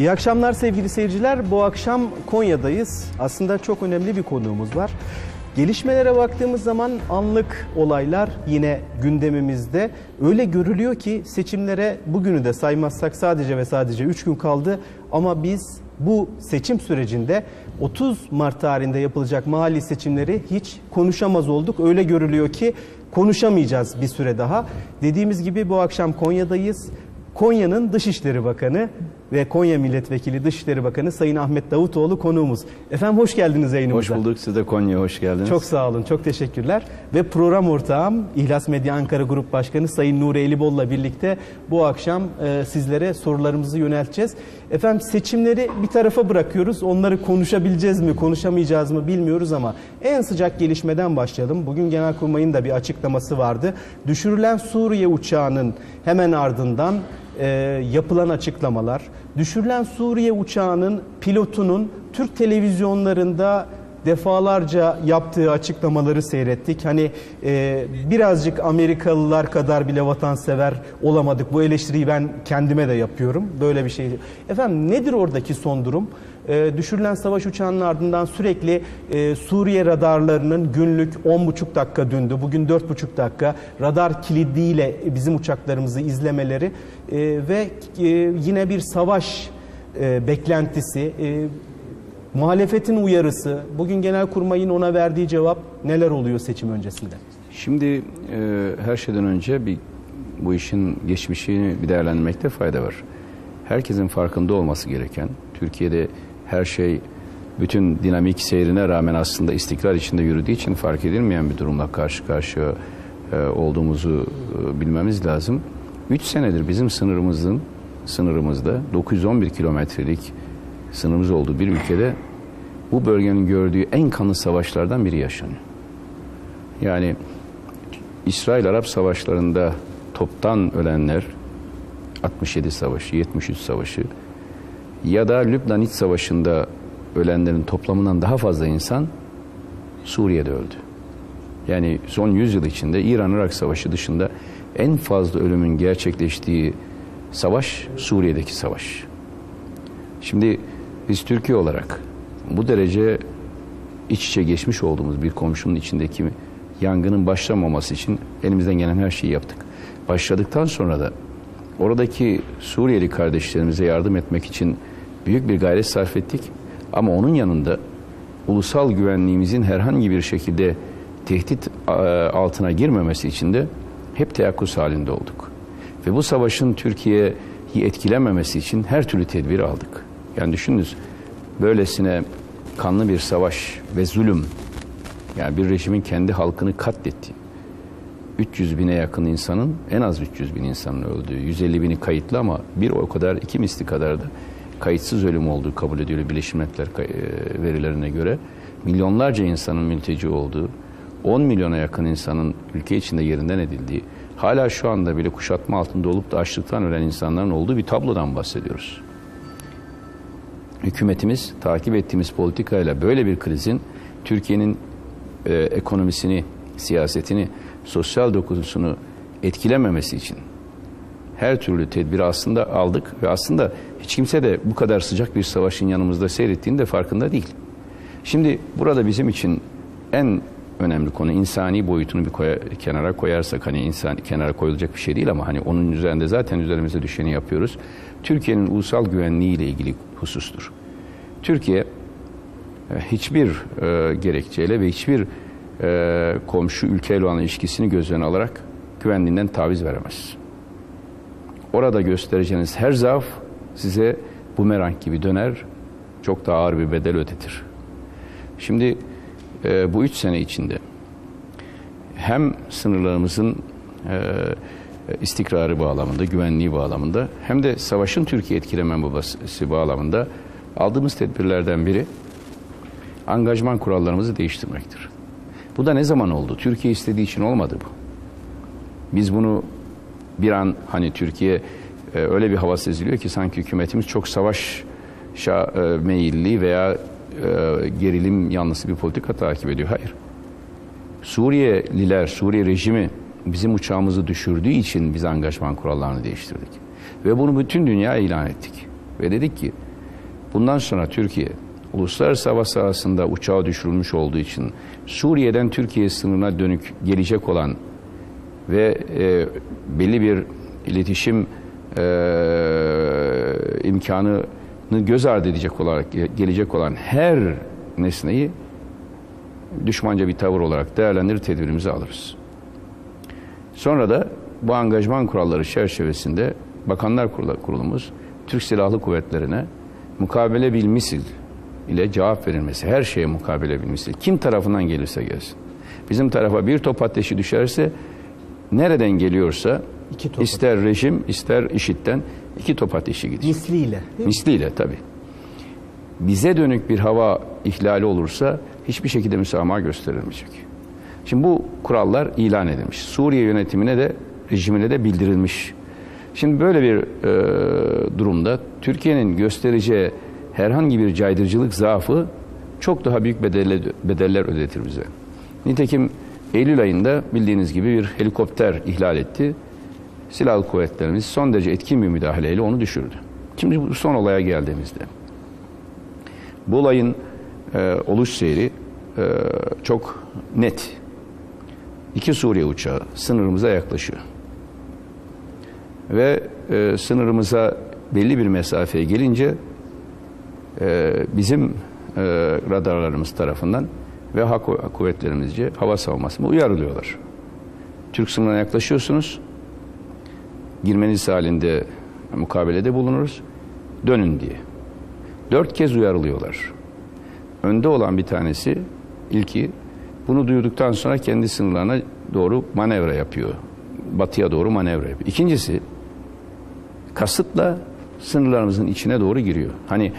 İyi akşamlar sevgili seyirciler. Bu akşam Konya'dayız. Aslında çok önemli bir konuğumuz var. Gelişmelere baktığımız zaman anlık olaylar yine gündemimizde. Öyle görülüyor ki seçimlere bugünü de saymazsak sadece ve sadece 3 gün kaldı. Ama biz bu seçim sürecinde 30 Mart tarihinde yapılacak mahalli seçimleri hiç konuşamaz olduk. Öyle görülüyor ki konuşamayacağız bir süre daha. Dediğimiz gibi bu akşam Konya'dayız. Konya'nın Dışişleri Bakanı ve Konya Milletvekili Dışişleri Bakanı Sayın Ahmet Davutoğlu konuğumuz. Efendim hoş geldiniz yayınımıza. Hoş bulduk. Siz de Konya'ya hoş geldiniz. Çok sağ olun, çok teşekkürler. Ve program ortağım İhlas Medya Ankara Grup Başkanı Sayın Nuri Elibol'la birlikte bu akşam e, sizlere sorularımızı yönelteceğiz. Efendim seçimleri bir tarafa bırakıyoruz. Onları konuşabileceğiz mi, konuşamayacağız mı bilmiyoruz ama en sıcak gelişmeden başlayalım. Bugün Genelkurmay'ın da bir açıklaması vardı. Düşürülen Suriye uçağının hemen ardından e, yapılan açıklamalar, düşürülen Suriye uçağının pilotunun Türk televizyonlarında defalarca yaptığı açıklamaları seyrettik. Hani e, birazcık Amerikalılar kadar bile vatansever olamadık. Bu eleştiriyi ben kendime de yapıyorum. Böyle bir şey. Efendim nedir oradaki son durum? E, düşürülen savaş uçağının ardından sürekli e, Suriye radarlarının günlük 10,5 dakika dündü. Bugün 4,5 dakika radar kilidiyle bizim uçaklarımızı izlemeleri e, ve e, yine bir savaş e, beklentisi, e, muhalefetin uyarısı, bugün Genelkurmay'ın ona verdiği cevap neler oluyor seçim öncesinde? Şimdi e, her şeyden önce bir bu işin geçmişini bir değerlendirmekte fayda var. Herkesin farkında olması gereken, Türkiye'de her şey bütün dinamik seyrine rağmen aslında istikrar içinde yürüdüğü için fark edilmeyen bir durumla karşı karşıya e, olduğumuzu e, bilmemiz lazım. 3 senedir bizim sınırımızın sınırımızda 911 kilometrelik sınırımız olduğu bir ülkede bu bölgenin gördüğü en kanlı savaşlardan biri yaşanıyor. Yani İsrail-Arap savaşlarında toptan ölenler 67 savaşı, 73 savaşı ya da Lübnan İç Savaşı'nda ölenlerin toplamından daha fazla insan Suriye'de öldü. Yani son 100 yıl içinde İran-Irak Savaşı dışında en fazla ölümün gerçekleştiği savaş Suriye'deki savaş. Şimdi biz Türkiye olarak bu derece iç içe geçmiş olduğumuz bir komşunun içindeki yangının başlamaması için elimizden gelen her şeyi yaptık. Başladıktan sonra da oradaki Suriyeli kardeşlerimize yardım etmek için büyük bir gayret sarf ettik. Ama onun yanında ulusal güvenliğimizin herhangi bir şekilde tehdit altına girmemesi için de hep teyakkuz halinde olduk. Ve bu savaşın Türkiye'yi etkilememesi için her türlü tedbiri aldık. Yani düşününüz böylesine kanlı bir savaş ve zulüm yani bir rejimin kendi halkını katletti. 300 bine yakın insanın en az 300 bin insanın öldüğü, 150 bini kayıtlı ama bir o kadar iki misli kadar da kayıtsız ölüm olduğu kabul ediliyor Birleşmiş Milletler e, verilerine göre. Milyonlarca insanın mülteci olduğu, 10 milyona yakın insanın ülke içinde yerinden edildiği, hala şu anda bile kuşatma altında olup da açlıktan ölen insanların olduğu bir tablodan bahsediyoruz. Hükümetimiz takip ettiğimiz politikayla böyle bir krizin Türkiye'nin e, ekonomisini, siyasetini, sosyal dokusunu etkilememesi için her türlü tedbiri aslında aldık ve aslında hiç kimse de bu kadar sıcak bir savaşın yanımızda seyrettiğinde de farkında değil. Şimdi burada bizim için en önemli konu insani boyutunu bir koya, kenara koyarsak hani insan kenara koyulacak bir şey değil ama hani onun üzerinde zaten üzerimize düşeni yapıyoruz. Türkiye'nin ulusal güvenliği ile ilgili husustur. Türkiye e, hiçbir e, gerekçeyle ve hiçbir e, komşu ülkeyle olan ilişkisini göz önüne alarak güvenliğinden taviz veremez. Orada göstereceğiniz her zaaf size bumerang gibi döner, çok daha ağır bir bedel ödetir. Şimdi e, bu üç sene içinde hem sınırlarımızın e, istikrarı bağlamında, güvenliği bağlamında hem de savaşın Türkiye etkilememesi bağlamında aldığımız tedbirlerden biri angajman kurallarımızı değiştirmektir. Bu da ne zaman oldu? Türkiye istediği için olmadı bu. Biz bunu bir an hani Türkiye e, öyle bir hava seziliyor ki sanki hükümetimiz çok savaş e, meyilli veya gerilim yanlısı bir politika takip ediyor. Hayır. Suriyeliler, Suriye rejimi bizim uçağımızı düşürdüğü için biz angajman kurallarını değiştirdik. Ve bunu bütün dünya ilan ettik. Ve dedik ki Bundan sonra Türkiye uluslararası hava sahasında uçağı düşürülmüş olduğu için Suriye'den Türkiye sınırına dönük gelecek olan ve e, belli bir iletişim e, imkanını göz ardı edecek olarak gelecek olan her nesneyi düşmanca bir tavır olarak değerlendirir, tedbirimizi alırız. Sonra da bu angajman kuralları çerçevesinde Bakanlar Kurulumuz Türk Silahlı Kuvvetleri'ne mukabele bil misil ile cevap verilmesi, her şeye mukabele bil misil. Kim tarafından gelirse gelsin. Bizim tarafa bir top ateşi düşerse nereden geliyorsa İki top ister rejim ister işitten iki top ateşi gidecek. Misliyle. Misliyle tabii. Bize dönük bir hava ihlali olursa hiçbir şekilde müsamaha gösterilmeyecek. Şimdi bu kurallar ilan edilmiş. Suriye yönetimine de rejimine de bildirilmiş. Şimdi böyle bir e, durumda Türkiye'nin göstereceği herhangi bir caydırıcılık zaafı çok daha büyük bedeller, bedeller ödetir bize. Nitekim Eylül ayında bildiğiniz gibi bir helikopter ihlal etti. Silahlı kuvvetlerimiz son derece etkin bir müdahaleyle onu düşürdü. Şimdi bu son olaya geldiğimizde. Bu olayın e, oluş seyri e, çok net. İki Suriye uçağı sınırımıza yaklaşıyor. Ve e, sınırımıza belli bir mesafeye gelince e, bizim e, radarlarımız tarafından ve hava kuvvetlerimizce hava savunması uyarılıyorlar. Türk sınırına yaklaşıyorsunuz. Girmeniz halinde mukabelede bulunuruz. Dönün diye. Dört kez uyarılıyorlar. Önde olan bir tanesi ilki bunu duyduktan sonra kendi sınırlarına doğru manevra yapıyor. Batıya doğru manevra yapıyor. İkincisi kasıtla sınırlarımızın içine doğru giriyor. Hani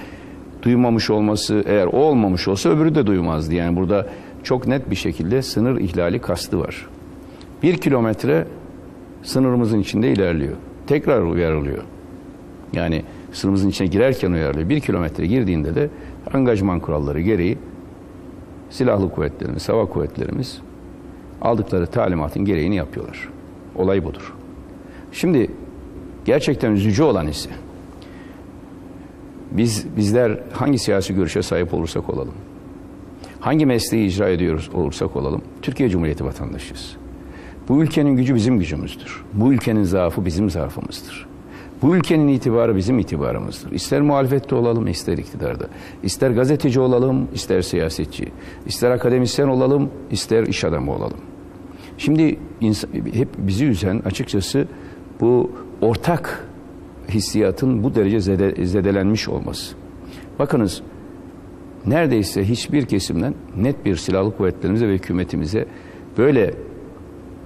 duymamış olması eğer o olmamış olsa öbürü de duymazdı. Yani burada çok net bir şekilde sınır ihlali kastı var. Bir kilometre sınırımızın içinde ilerliyor. Tekrar uyarılıyor. Yani sınırımızın içine girerken uyarılıyor. Bir kilometre girdiğinde de angajman kuralları gereği silahlı kuvvetlerimiz, hava kuvvetlerimiz aldıkları talimatın gereğini yapıyorlar. Olay budur. Şimdi gerçekten üzücü olan ise biz bizler hangi siyasi görüşe sahip olursak olalım, hangi mesleği icra ediyoruz olursak olalım, Türkiye Cumhuriyeti vatandaşıyız. Bu ülkenin gücü bizim gücümüzdür. Bu ülkenin zaafı bizim zaafımızdır. Bu ülkenin itibarı bizim itibarımızdır. İster muhalefette olalım, ister iktidarda. İster gazeteci olalım, ister siyasetçi. İster akademisyen olalım, ister iş adamı olalım. Şimdi hep bizi üzen açıkçası bu ortak hissiyatın bu derece zede, zedelenmiş olması. Bakınız neredeyse hiçbir kesimden net bir silahlı kuvvetlerimize ve hükümetimize böyle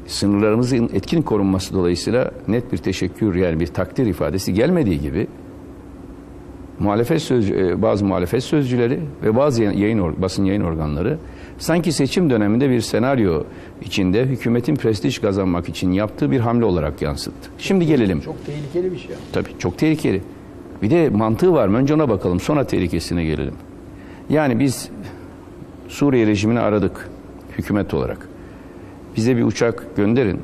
sınırlarımızın etkin korunması dolayısıyla net bir teşekkür yani bir takdir ifadesi gelmediği gibi muhalefet sözcü, e, bazı muhalefet sözcüleri ve bazı yayın basın yayın organları sanki seçim döneminde bir senaryo içinde hükümetin prestij kazanmak için yaptığı bir hamle olarak yansıttı. Şimdi gelelim. Çok tehlikeli bir şey. Tabii çok tehlikeli. Bir de mantığı var mı? Önce ona bakalım. Sonra tehlikesine gelelim. Yani biz Suriye rejimini aradık hükümet olarak. Bize bir uçak gönderin.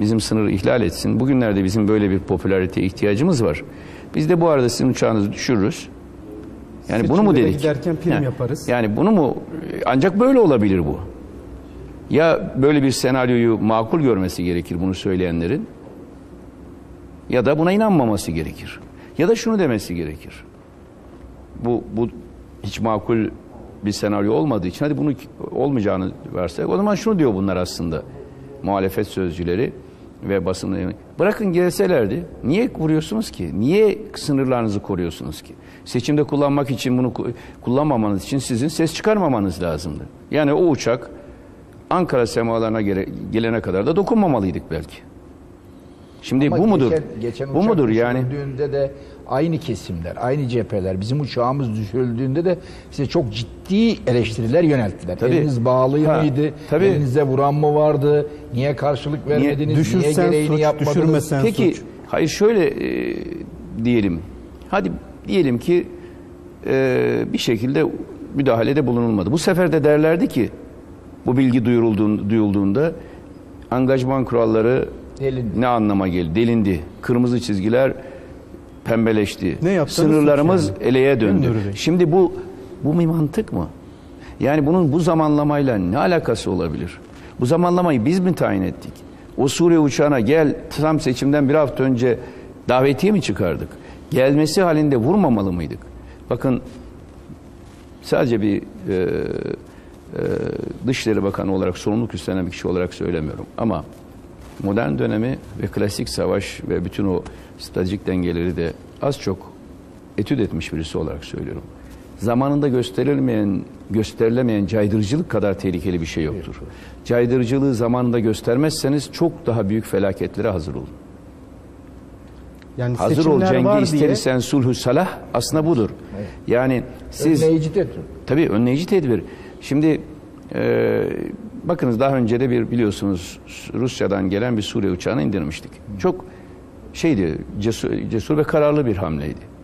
Bizim sınırı ihlal etsin. Bugünlerde bizim böyle bir popülariteye ihtiyacımız var. Biz de bu arada sizin uçağınızı düşürürüz. Yani bunu mu Seçimlere dedik? giderken prim Ha, yaparız. Yani bunu mu? Ancak böyle olabilir bu. Ya böyle bir senaryoyu makul görmesi gerekir bunu söyleyenlerin ya da buna inanmaması gerekir. Ya da şunu demesi gerekir. Bu bu hiç makul bir senaryo olmadığı için hadi bunu olmayacağını varsayalım. O zaman şunu diyor bunlar aslında. Muhalefet sözcüleri ve basın bırakın gelselerdi. Niye vuruyorsunuz ki? Niye sınırlarınızı koruyorsunuz ki? Seçimde kullanmak için bunu ku- kullanmamanız için sizin ses çıkarmamanız lazımdı. Yani o uçak Ankara semalarına gele- gelene kadar da dokunmamalıydık belki. Şimdi Ama bu mudur? Geçen, geçen bu mudur yani? de aynı kesimler, aynı cepheler, bizim uçağımız düşürüldüğünde de size çok ciddi eleştiriler yönelttiler. Tabii. Eliniz bağlı Ha, mıydı? tabii. Elinize vuran mı vardı? Niye karşılık vermediniz? Niye, düşürsen gereğini suç, yapmadınız? düşürmesen Peki suç. hayır şöyle e, diyelim. Hadi diyelim ki e, bir şekilde müdahalede bulunulmadı. Bu sefer de derlerdi ki bu bilgi duyurulduğunda, duyulduğunda angajman kuralları Delindi. ne anlama geldi? Delindi. Kırmızı çizgiler pembeleşti. Ne yapsanız Sınırlarımız suç eleye döndü. Şimdi bu bu bir mantık mı? Yani bunun bu zamanlamayla ne alakası olabilir? Bu zamanlamayı biz mi tayin ettik? O Suriye uçağına gel tam seçimden bir hafta önce davetiye mi çıkardık? Gelmesi halinde vurmamalı mıydık? Bakın sadece bir e, e, Dışişleri Bakanı olarak sorumluluk üstlenen bir kişi olarak söylemiyorum. Ama modern dönemi ve klasik savaş ve bütün o stratejik dengeleri de az çok etüt etmiş birisi olarak söylüyorum. Zamanında gösterilmeyen, gösterilemeyen caydırıcılık kadar tehlikeli bir şey yoktur. Caydırıcılığı zamanında göstermezseniz çok daha büyük felaketlere hazır olun. Yani Hazır ol cengi var ister diye isen sulhü salah aslında budur. Yani siz Önleyici tedbir. Tabii önleyici tedbir. Şimdi e, bakınız daha önce de bir biliyorsunuz Rusya'dan gelen bir Suriye uçağını indirmiştik. Çok şeydi cesur, cesur ve kararlı bir hamleydi.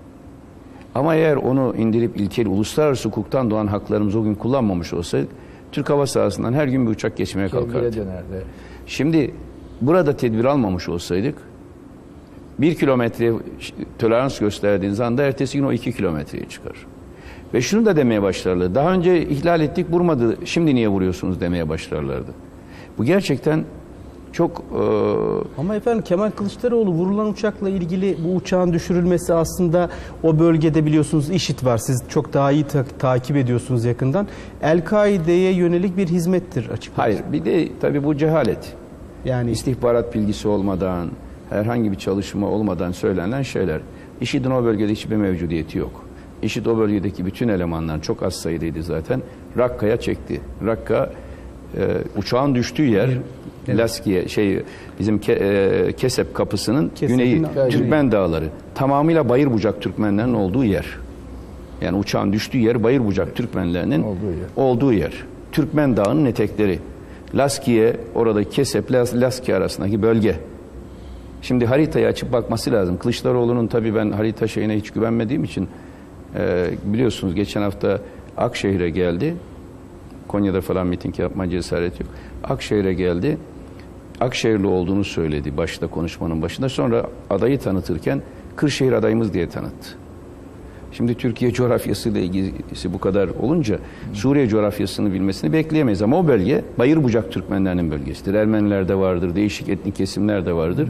Ama eğer onu indirip ilkeli uluslararası hukuktan doğan haklarımızı o gün kullanmamış olsaydık Türk hava sahasından her gün bir uçak geçmeye kalkardı. dönerdi. Şimdi burada tedbir almamış olsaydık bir kilometre tolerans gösterdiğiniz anda ertesi gün o iki kilometreye çıkar. Ve şunu da demeye başlarlar. Daha önce ihlal ettik vurmadı. Şimdi niye vuruyorsunuz demeye başlarlardı. Bu gerçekten çok e, Ama efendim Kemal Kılıçdaroğlu vurulan uçakla ilgili bu uçağın düşürülmesi aslında o bölgede biliyorsunuz IŞİD var. Siz çok daha iyi ta- takip ediyorsunuz yakından. El-Kaide'ye yönelik bir hizmettir açıkçası. hayır. Bir de tabii bu cehalet. Yani İstihbarat bilgisi olmadan, herhangi bir çalışma olmadan söylenen şeyler. IŞİD'in o bölgede hiçbir mevcudiyeti yok. IŞİD o bölgedeki bütün elemanlar çok az sayıdaydı zaten. Rakka'ya çekti. Rakka e, uçağın düştüğü yer Laskiye şey bizim Ke, e, Kesep kapısının Kesep'in güneyi. Türkmen dağları. Tamamıyla bayır bucak Türkmenlerin olduğu yer. Yani uçağın düştüğü yer bayır bucak Türkmenlerinin Olduğu yer. olduğu yer. Türkmen Dağı'nın etekleri. Laskiye, orada Kesep, Las- Laskiye arasındaki bölge. Şimdi haritayı açıp bakması lazım. Kılıçdaroğlu'nun tabii ben harita şeyine hiç güvenmediğim için e, biliyorsunuz geçen hafta Akşehir'e geldi. Konya'da falan miting yapma cesareti yok. Akşehir'e geldi. Akşehirli olduğunu söyledi başta konuşmanın başında. Sonra adayı tanıtırken Kırşehir adayımız diye tanıttı. Şimdi Türkiye coğrafyasıyla ilgisi bu kadar olunca Suriye coğrafyasını bilmesini bekleyemeyiz. Ama o bölge bayır bucak Türkmenlerinin bölgesidir. Ermeniler de vardır, değişik etnik kesimler de vardır.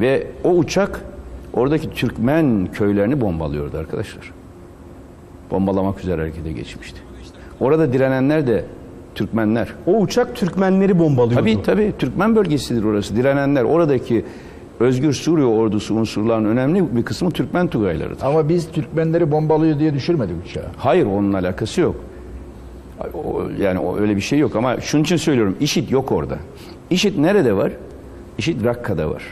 Ve o uçak oradaki Türkmen köylerini bombalıyordu arkadaşlar. Bombalamak üzere harekete geçmişti. Orada direnenler de Türkmenler. o uçak Türkmenleri bombalıyordu. Tabii tabii Türkmen bölgesidir orası. Direnenler oradaki Özgür Suriye ordusu unsurlarının önemli bir kısmı Türkmen Tugaylarıdır. Ama biz Türkmenleri bombalıyor diye düşürmedik uçağı. Hayır onun alakası yok. O- yani o, öyle bir şey yok ama şunun için söylüyorum. İşit yok orada. İşit nerede var? İşit Rakka'da var.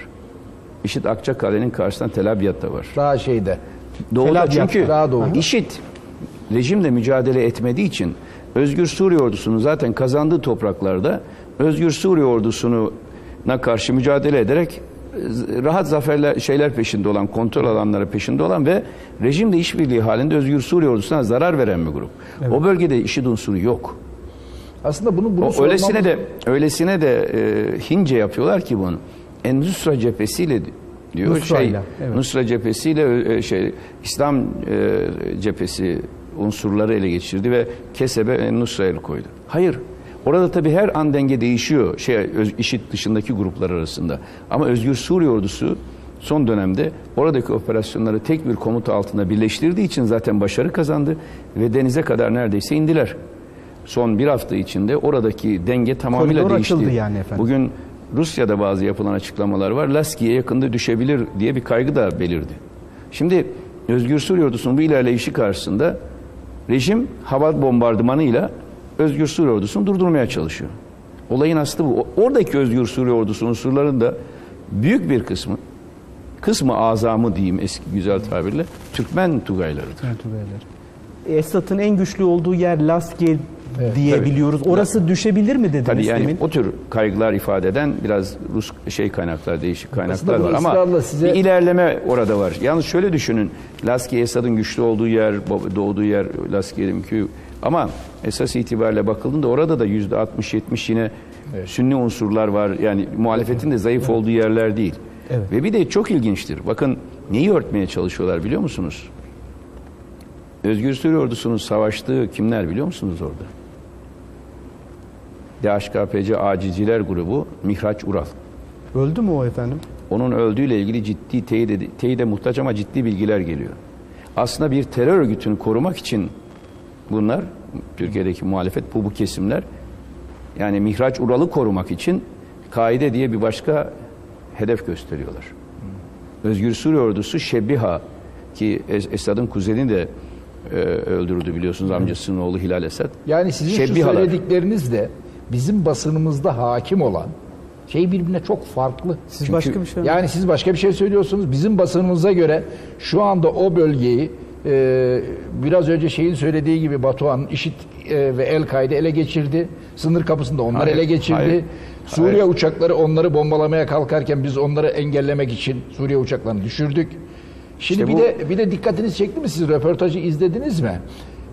İşit Akçakale'nin karşısında Tel Abyad'da var. Daha şeyde. Doğuda çünkü daha doğuda. IŞİD rejimle mücadele etmediği için Özgür Suriye ordusunun zaten kazandığı topraklarda Özgür Suriye ordusuna karşı mücadele ederek e, rahat zaferler şeyler peşinde olan, kontrol alanları peşinde olan ve rejimle işbirliği halinde Özgür Suriye ordusuna zarar veren bir grup. O bölgede IŞİD unsuru yok. Aslında bunu, bunu O öylesine de öylesine de e, Hince yapıyorlar ki bunu. En Nusra cephesiyle diyor şey Nusra'yla, evet. Nusra cephesiyle e, şey İslam e, cephesi unsurları ele geçirdi ve Kesebe Nusra'ya koydu. Hayır. Orada tabii her an denge değişiyor şey öz, IŞİD dışındaki gruplar arasında. Ama Özgür Suriye ordusu son dönemde oradaki operasyonları tek bir komuta altında birleştirdiği için zaten başarı kazandı ve denize kadar neredeyse indiler. Son bir hafta içinde oradaki denge tamamıyla Koridor değişti. açıldı yani efendim. Bugün Rusya'da bazı yapılan açıklamalar var. Laski'ye yakında düşebilir diye bir kaygı da belirdi. Şimdi Özgür Suriye ordusunun bu ilerleyişi karşısında rejim hava bombardımanıyla Özgür Suriye ordusunu durdurmaya çalışıyor. Olayın aslı bu. Oradaki Özgür Suriye ordusu unsurlarının da büyük bir kısmı, kısmı azamı diyeyim eski güzel tabirle, Türkmen Tugaylarıdır. Esat'ın en güçlü olduğu yer Laskiye diye tabii. biliyoruz. Orası düşebilir mi dediniz Tabii yani demin? o tür kaygılar ifade eden biraz Rus şey kaynaklar, değişik kaynaklar var ama size- bir ilerleme orada var. Yalnız şöyle düşünün. Laskiye Esad'ın güçlü olduğu yer, doğduğu yer Laskiye'deki ama esas itibariyle bakıldığında orada da yüzde 60-70 yine Sünni unsurlar var. Yani muhalefetin de zayıf olduğu yerler değil. Evet. Ve bir de çok ilginçtir. Bakın Neyi örtmeye çalışıyorlar biliyor musunuz? Özgür Suriye ordusunun savaştığı kimler biliyor musunuz orada? DHKPC Acilciler grubu Mihraç Ural. Öldü mü o efendim? Onun öldüğüyle ilgili ciddi teyide, teyide muhtaç ama ciddi bilgiler geliyor. Aslında bir terör örgütünü korumak için bunlar, Türkiye'deki muhalefet bu, bu kesimler, yani Mihraç Ural'ı korumak için kaide diye bir başka hedef gösteriyorlar. Özgür Suriye ordusu Şebiha ki Es- Esad'ın kuzeni de e, öldürüldü biliyorsunuz amcasının oğlu Hilal Esad. Yani sizin şu söyledikleriniz de bizim basınımızda hakim olan şey birbirine çok farklı. Siz başka bir şey mi? Yani siz başka bir şey söylüyorsunuz. Bizim basınımıza göre şu anda o bölgeyi e, biraz önce şeyin söylediği gibi Batuhan IŞİD e, ve El-Kaide ele geçirdi. Sınır kapısında onlar Hayır, ele geçirdi. hayır, Suriye hayır. uçakları onları bombalamaya kalkarken biz onları engellemek için Suriye uçaklarını düşürdük. Şimdi İşte bir bu- de bir de dikkatiniz çekti mi siz röportajı izlediniz mi?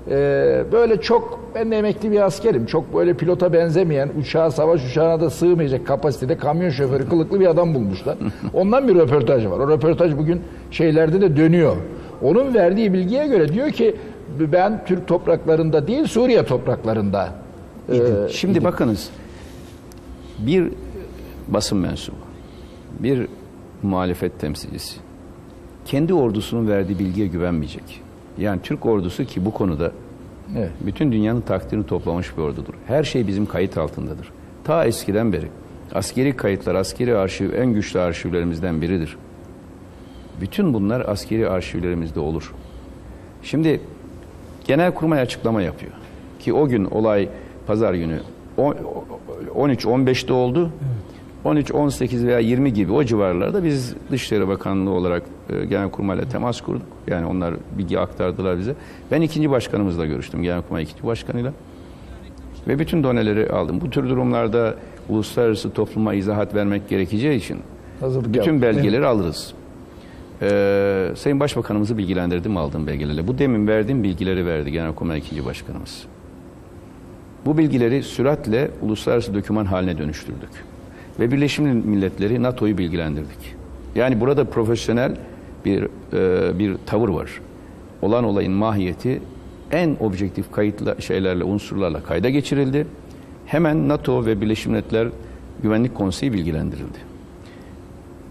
Ee, böyle çok ben de emekli bir askerim. Çok böyle pilota benzemeyen, uçağa savaş uçağına da sığmayacak kapasitede kamyon şoförü kılıklı bir adam bulmuşlar. Ondan bir röportaj var. O röportaj bugün şeylerde de dönüyor. Onun verdiği bilgiye göre diyor ki ben Türk topraklarında değil Suriye topraklarında. e, Şimdi bakınız bir basın mensubu, bir muhalefet temsilcisi kendi ordusunun verdiği bilgiye güvenmeyecek. Yani Türk ordusu ki bu konuda Evet. bütün dünyanın takdirini toplamış bir ordudur. Her şey bizim kayıt altındadır. Ta eskiden beri askeri kayıtlar, askeri arşiv en güçlü arşivlerimizden biridir. Bütün bunlar askeri arşivlerimizde olur. Şimdi Genelkurmay açıklama yapıyor. Ki o gün olay pazar günü 13-15'te oldu. 13, 18 veya 20 gibi o civarlarda biz Dışişleri Bakanlığı olarak e, Genelkurmay'la temas kurduk. Yani onlar bilgi aktardılar bize. Ben ikinci başkanımızla görüştüm. Genelkurmay ikinci başkanıyla. Ve bütün doneleri aldım. Bu tür durumlarda uluslararası topluma izahat vermek gerekeceği için Hazırlık bütün yaptık. belgeleri alırız. Ee, Sayın Başbakanımızı bilgilendirdim aldığım belgelerle. Bu demin verdiğim bilgileri verdi Genelkurmay ikinci Başkanımız. Bu bilgileri süratle uluslararası doküman haline dönüştürdük. Ve Birleşmiş Milletleri NATO'yu bilgilendirdik. Yani burada profesyonel bir e, bir tavır var. Olan olayın mahiyeti en objektif kayıtla şeylerle unsurlarla kayda geçirildi. Hemen NATO ve Birleşmiş Milletler Güvenlik Konseyi bilgilendirildi.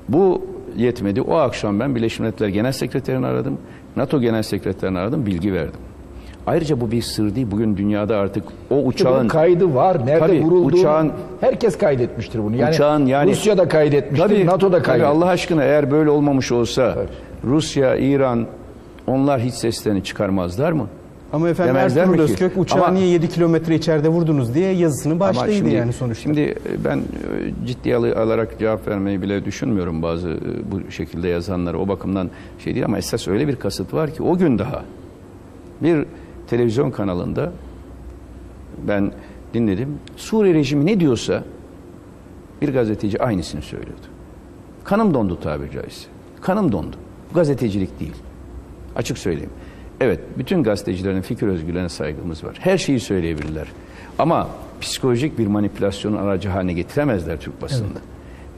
Bu yetmedi. O akşam ben Birleşmiş Milletler Genel Sekreterini aradım. NATO Genel Sekreterini aradım, bilgi verdim. Ayrıca bu bir sır değil. Bugün dünyada artık o Bunun uçağın kaydı var. Nerede Tabii, vurulduğu uçağın- herkes kaydetmiştir bunu. Yani, Uçağın yani- Rusya da kaydetmiştir, Tabii, NATO da tabii kaydetmiştir. Allah aşkına eğer böyle olmamış olsa Rusya, İran onlar hiç seslerini çıkarmazlar mı? Ama efendim Demezler Ertuğrul mi ki? Özkök uçağı Ama- niye 7 kilometre içeride vurdunuz diye yazısının Ama başlığıydı şimdi- yani sonuçta. Şimdi e, ben e, ciddiye alı- alarak cevap vermeyi bile düşünmüyorum bazı e, bu şekilde yazanlara. O bakımdan şey değil ama esas öyle bir kasıt var ki o gün daha bir televizyon kanalında ben dinledim. Suriye rejimi ne diyorsa bir gazeteci aynısını söylüyordu. Kanım dondu tabiri caizse. Kanım dondu. Bu gazetecilik değil. Açık söyleyeyim. Evet, bütün gazetecilerin fikir özgürlüğüne saygımız var. Her şeyi söyleyebilirler. Ama psikolojik bir manipülasyonun aracı haline getiremezler Türk basında.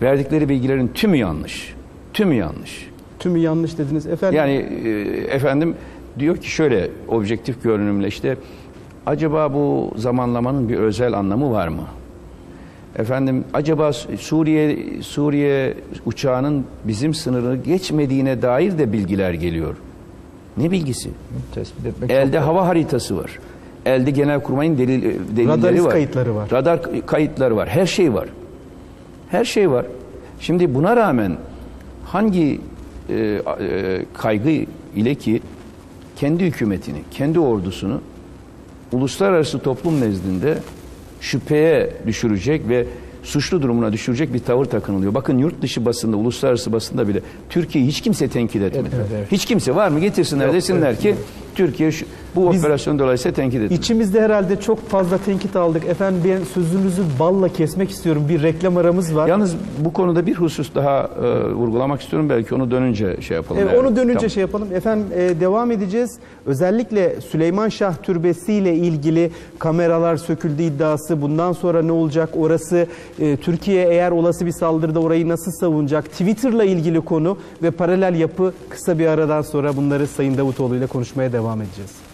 Verdikleri bilgilerin tümü yanlış. Tümü yanlış. Tümü yanlış dediniz. Efendim Yani e, efendim diyor ki şöyle objektif görünümle işte acaba bu zamanlamanın bir özel anlamı var mı? Efendim acaba Suriye Suriye uçağının bizim sınırını geçmediğine dair de bilgiler geliyor. Ne bilgisi? Tespit etmek Elde hava haritası var. Elde Genelkurmay'ın delil, delilleri Radar var. kayıtları var. Radar kayıtları var. Her şey var. Her şey var. Şimdi buna rağmen hangi e, e, kaygı ile ki kendi hükümetini, kendi ordusunu uluslararası toplum nezdinde şüpheye düşürecek ve suçlu durumuna düşürecek bir tavır takınılıyor. Bakın yurt dışı basında, uluslararası basında bile Türkiye'yi hiç kimse tenkit etmedi. Etmedi, evet. Hiç kimse var mı getirsinler desinler ki Türkiye şu, bu Biz- operasyon dolayısıyla tenkit edilir. İçimizde herhalde çok fazla tenkit aldık. Efendim ben sözünüzü balla kesmek istiyorum. Bir reklam aramız var. Yalnız bu konuda bir husus daha e, vurgulamak istiyorum. Belki onu dönünce şey yapalım. Evet, Yani. onu dönünce Tamam. şey yapalım. Efendim e, devam edeceğiz. Özellikle Süleyman Şah Türbesi ile ilgili kameralar söküldü iddiası. Bundan sonra ne olacak? Orası e, Türkiye eğer olası bir saldırıda orayı nasıl savunacak? Twitter'la ilgili konu ve paralel yapı kısa bir aradan sonra bunları Sayın Davutoğlu ile konuşmaya devam edeceğiz.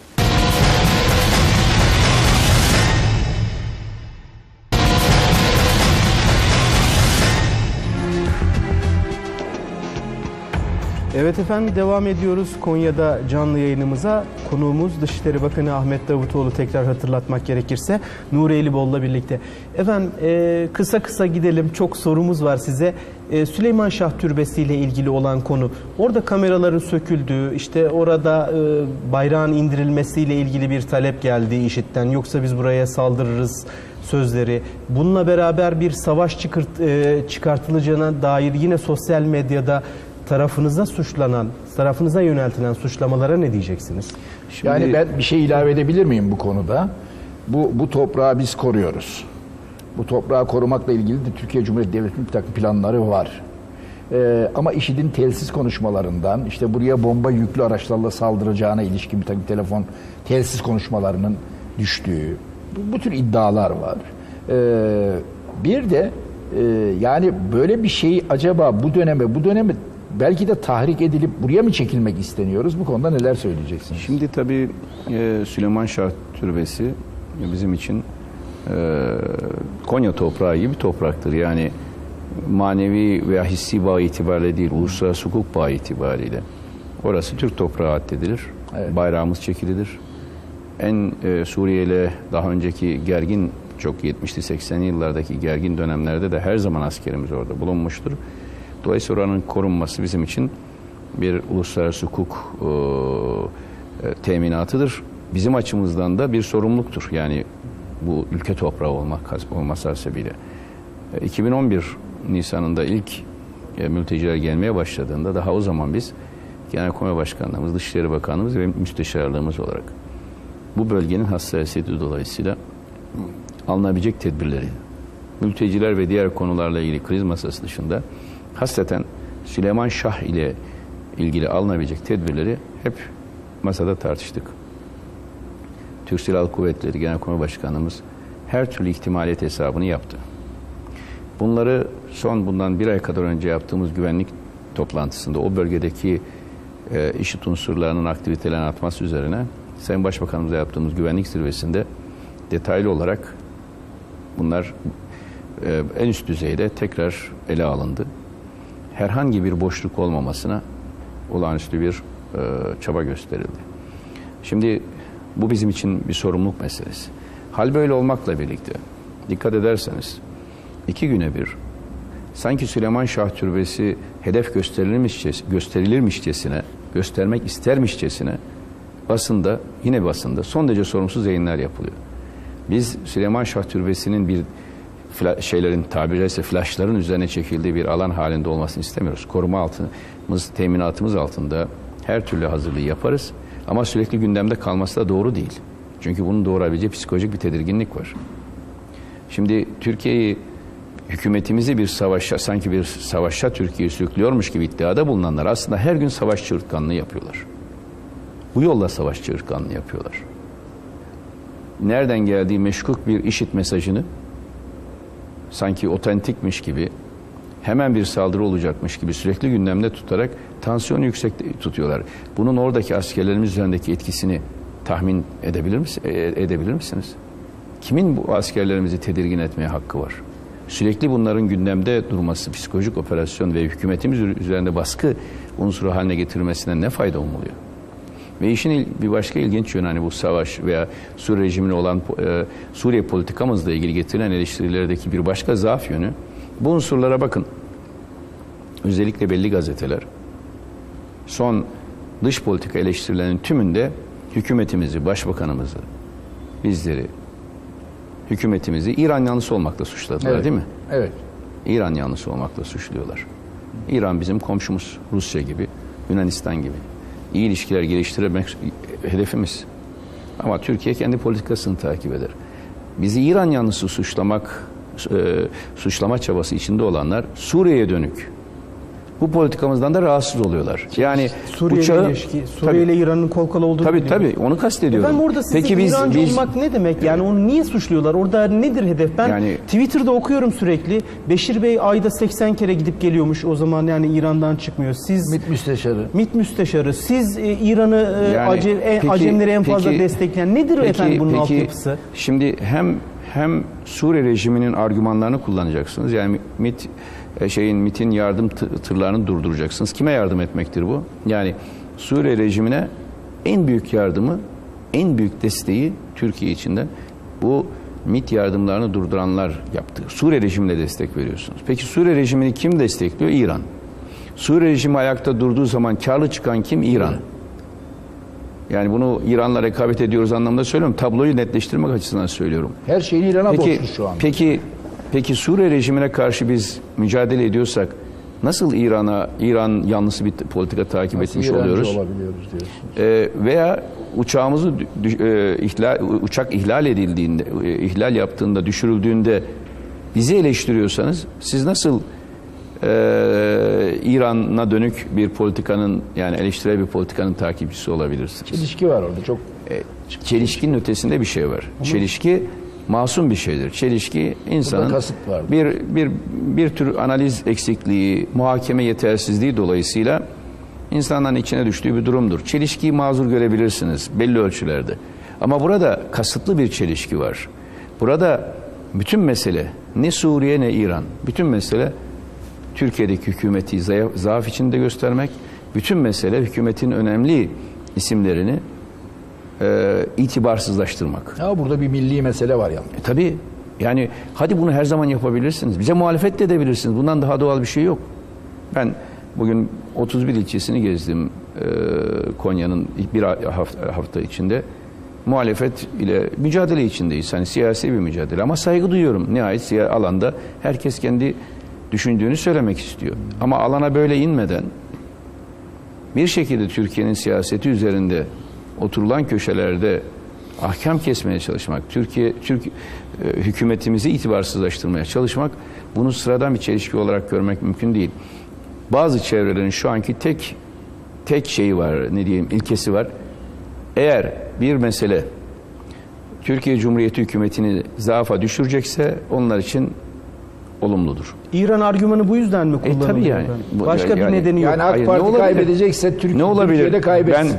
Evet efendim devam ediyoruz Konya'da canlı yayınımıza. Konuğumuz Dışişleri Bakanı Ahmet Davutoğlu tekrar hatırlatmak gerekirse Nuri Elibol'la birlikte. Efendim e, kısa kısa gidelim çok sorumuz var size. E, Süleyman Şah Türbesi ile ilgili olan konu. Orada kameraların söküldüğü işte orada e, bayrağın indirilmesiyle ilgili bir talep geldi işitten. Yoksa biz buraya saldırırız sözleri. Bununla beraber bir savaş çıkart, e, çıkartılacağına dair yine sosyal medyada tarafınıza suçlanan, tarafınıza yöneltilen suçlamalara ne diyeceksiniz? Şimdi- Yani ben bir şey ilave edebilir miyim bu konuda? Bu, bu toprağı biz koruyoruz. Bu toprağı korumakla ilgili de Türkiye Cumhuriyeti Devleti'nin bir takım planları var. Ee, ama IŞİD'in telsiz konuşmalarından, işte buraya bomba yüklü araçlarla saldıracağına ilişkin bir takım telefon telsiz konuşmalarının düştüğü, bu, bu tür iddialar var. Ee, bir de e, yani böyle bir şeyi acaba bu döneme, bu döneme belki de tahrik edilip buraya mı çekilmek isteniyoruz? Bu konuda neler söyleyeceksiniz? Şimdi tabii e, Süleyman Şah Türbesi bizim için Konya toprağı gibi topraktır. Yani manevi veya hissi bağ itibariyle değil, uluslararası hukuk bağı itibariyle. Orası Türk toprağı addedilir. Evet. Bayrağımız çekilidir. En e, Suriye ile daha önceki gergin çok 70'li 80'li yıllardaki gergin dönemlerde de her zaman askerimiz orada bulunmuştur. Dolayısıyla oranın korunması bizim için bir uluslararası hukuk e, e, teminatıdır. Bizim açımızdan da bir sorumluluktur. Yani bu ülke toprağı olmak olması hasebiyle. E, 2011 Nisan'ında ilk e, mülteciler gelmeye başladığında daha o zaman biz Genelkurmay Başkanlığımız, Dışişleri Bakanlığımız ve Müsteşarlığımız olarak bu bölgenin hassasiyeti dolayısıyla alınabilecek tedbirleri, mülteciler ve diğer konularla ilgili kriz masası dışında hasreten Süleyman Şah ile ilgili alınabilecek tedbirleri hep masada tartıştık. Türk Silahlı Kuvvetleri Genelkurmay Başkanımız her türlü ihtimaliyet hesabını yaptı. Bunları son bundan bir ay kadar önce yaptığımız güvenlik toplantısında o bölgedeki e, IŞİD unsurlarının aktivitelerini atması üzerine Sayın Başbakanımızla yaptığımız güvenlik zirvesinde detaylı olarak bunlar e, en üst düzeyde tekrar ele alındı. Herhangi bir boşluk olmamasına olağanüstü bir e, çaba gösterildi. Şimdi bu bizim için bir sorumluluk meselesi. Hal böyle olmakla birlikte dikkat ederseniz iki güne bir sanki Süleyman Şah Türbesi hedef gösterilmişçes, gösterilirmişçesine, göstermek istermişçesine basında, yine basında son derece sorumsuz yayınlar yapılıyor. Biz Süleyman Şah Türbesi'nin bir şeylerin tabiri caizse flashların üzerine çekildiği bir alan halinde olmasını istemiyoruz. Koruma altımız, teminatımız altında her türlü hazırlığı yaparız. Ama sürekli gündemde kalması da doğru değil. Çünkü bunun doğurabileceği psikolojik bir tedirginlik var. Şimdi Türkiye'yi hükümetimizi bir savaşa sanki bir savaşa Türkiye'yi sürüklüyormuş gibi iddiada bulunanlar aslında her gün savaş çığırtkanlığı yapıyorlar. Bu yolla savaş çığırtkanlığı yapıyorlar. Nereden geldiği meşkuk bir işit mesajını sanki otentikmiş gibi hemen bir saldırı olacakmış gibi sürekli gündemde tutarak tansiyonu yüksek tutuyorlar. Bunun oradaki askerlerimiz üzerindeki etkisini tahmin edebilir, mis e- edebilir misiniz? Kimin bu askerlerimizi tedirgin etmeye hakkı var? Sürekli bunların gündemde durması, psikolojik operasyon ve hükümetimiz üzerinde baskı unsuru haline getirmesine ne fayda olmalıyor? Ve işin bir başka ilginç yönü hani bu savaş veya Suriye rejimine olan e, Suriye politikamızla ilgili getirilen eleştirilerdeki bir başka zaaf yönü bu unsurlara bakın. Özellikle belli gazeteler son dış politika eleştirilerinin tümünde hükümetimizi, başbakanımızı, bizleri, hükümetimizi İran yanlısı olmakla suçladılar Evet. değil mi? Evet. İran yanlısı olmakla suçluyorlar. İran bizim komşumuz. Rusya gibi, Yunanistan gibi. İyi ilişkiler geliştirmek hedefimiz. Ama Türkiye kendi politikasını takip eder. Bizi İran yanlısı suçlamak, e, suçlama çabası içinde olanlar Suriye'ye dönük. Bu politikamızdan da rahatsız oluyorlar. Yani Suriye ile ilişki, Suriye ile İran'ın kol kola olduğunu Tabii biliyoruz. tabii onu kastediyorum. Efendim orada sizin Peki biz İrancı biz olmak ne demek? Yani onu niye suçluyorlar? Orada nedir hedef? Ben Yani- Twitter'da okuyorum sürekli. Beşir Bey ayda 80 kere gidip geliyormuş. O zaman yani İran'dan çıkmıyor. Siz MİT müsteşarı. MİT müsteşarı, siz e, İran'ı e, Yani Ace- e, peki- Acemleri en fazla peki- destekleyen nedir peki- efendim bunun peki, altyapısı? Şimdi hem hem Suriye rejiminin argümanlarını kullanacaksınız. Yani MIT e, şeyin MIT'in yardım tı- tırlarını durduracaksınız. Kime yardım etmektir bu? Yani Suriye rejimine en büyük yardımı, en büyük desteği Türkiye içinde bu MIT yardımlarını durduranlar yaptı. Suriye rejimine destek veriyorsunuz. Peki Suriye rejimini kim destekliyor? İran. Suriye rejimi ayakta durduğu zaman karlı çıkan kim? İran. Yani bunu İran'la rekabet ediyoruz anlamında söylüyorum. Tabloyu netleştirmek açısından söylüyorum. Her şeyini İran'a borçlu şu an. peki, peki Suriye rejimine karşı biz mücadele ediyorsak nasıl İran'a İran yanlısı bir politika takip etmiş İrancı oluyoruz? olabiliyoruz. Ee, veya uçağımızı e, ihlal, uçak ihlal edildiğinde, e, ihlal yaptığında, düşürüldüğünde bizi eleştiriyorsanız siz nasıl e, İran'a dönük bir politikanın yani eleştirel bir politikanın takipçisi olabilirsiniz? Çelişki var orada çok. E, çelişkinin ötesinde bir şey var. Çelişki masum bir şeydir. Çelişki insanın bir bir bir tür analiz eksikliği, muhakeme yetersizliği dolayısıyla insanların içine düştüğü bir durumdur. Çelişkiyi mazur görebilirsiniz belli ölçülerde. Ama burada kasıtlı bir çelişki var. Burada bütün mesele ne Suriye ne İran. Bütün mesele Türkiye'deki hükümeti zaaf içinde göstermek. Bütün mesele hükümetin önemli isimlerini e, itibarsızlaştırmak. Ya burada bir milli mesele var yalnız. E, tabii yani hadi bunu her zaman yapabilirsiniz. Bize muhalefet de edebilirsiniz. Bundan daha doğal bir şey yok. Ben bugün 31 ilçesini gezdim e, Konya'nın bir hafta, hafta içinde. Muhalefet ile mücadele içindeyiz. Hani siyasi bir mücadele ama saygı duyuyorum. Nihayet alanda herkes kendi düşündüğünü söylemek istiyor. Ama alana böyle inmeden bir şekilde Türkiye'nin siyaseti üzerinde oturulan köşelerde ahkam kesmeye çalışmak, Türkiye Türk e, hükümetimizi itibarsızlaştırmaya çalışmak bunu sıradan bir çelişki olarak görmek mümkün değil. Bazı çevrelerin şu anki tek tek şeyi var, ne diyeyim, ilkesi var. Eğer bir mesele Türkiye Cumhuriyeti hükümetini zaafa düşürecekse onlar için olumludur. İran argümanı bu yüzden mi E kullanılıyor? tabii yani. Bu- Başka yani- bir nedeni yok. Yani AK Hayır, ne Parti olabilir? kaybedecekse Türkiye, Ne olabilir? Türkiye'de kaybetsin.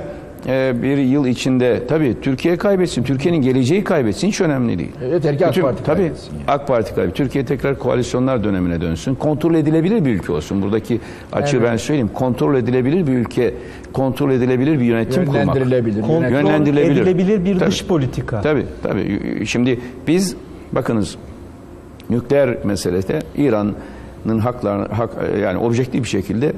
Ben e, bir yıl içinde tabii Türkiye kaybetsin, Türkiye'nin geleceği kaybetsin hiç önemli değil. Ki AK Bütün- Parti tabii, kaybetsin yani. AK Parti kaybetsin. Türkiye tekrar koalisyonlar dönemine dönsün. Kontrol edilebilir bir ülke olsun. Buradaki açığı Evet. ben söyleyeyim. Kontrol edilebilir bir ülke, kontrol edilebilir bir yönetim kurmak. Yönlendirilebilir. Kontrol Yönlendirilebilir. edilebilir bir Tabii. dış politika. Tabii tabii. Şimdi biz bakınız nükleer meselede İran'ın haklarını hak, yani objektif bir şekilde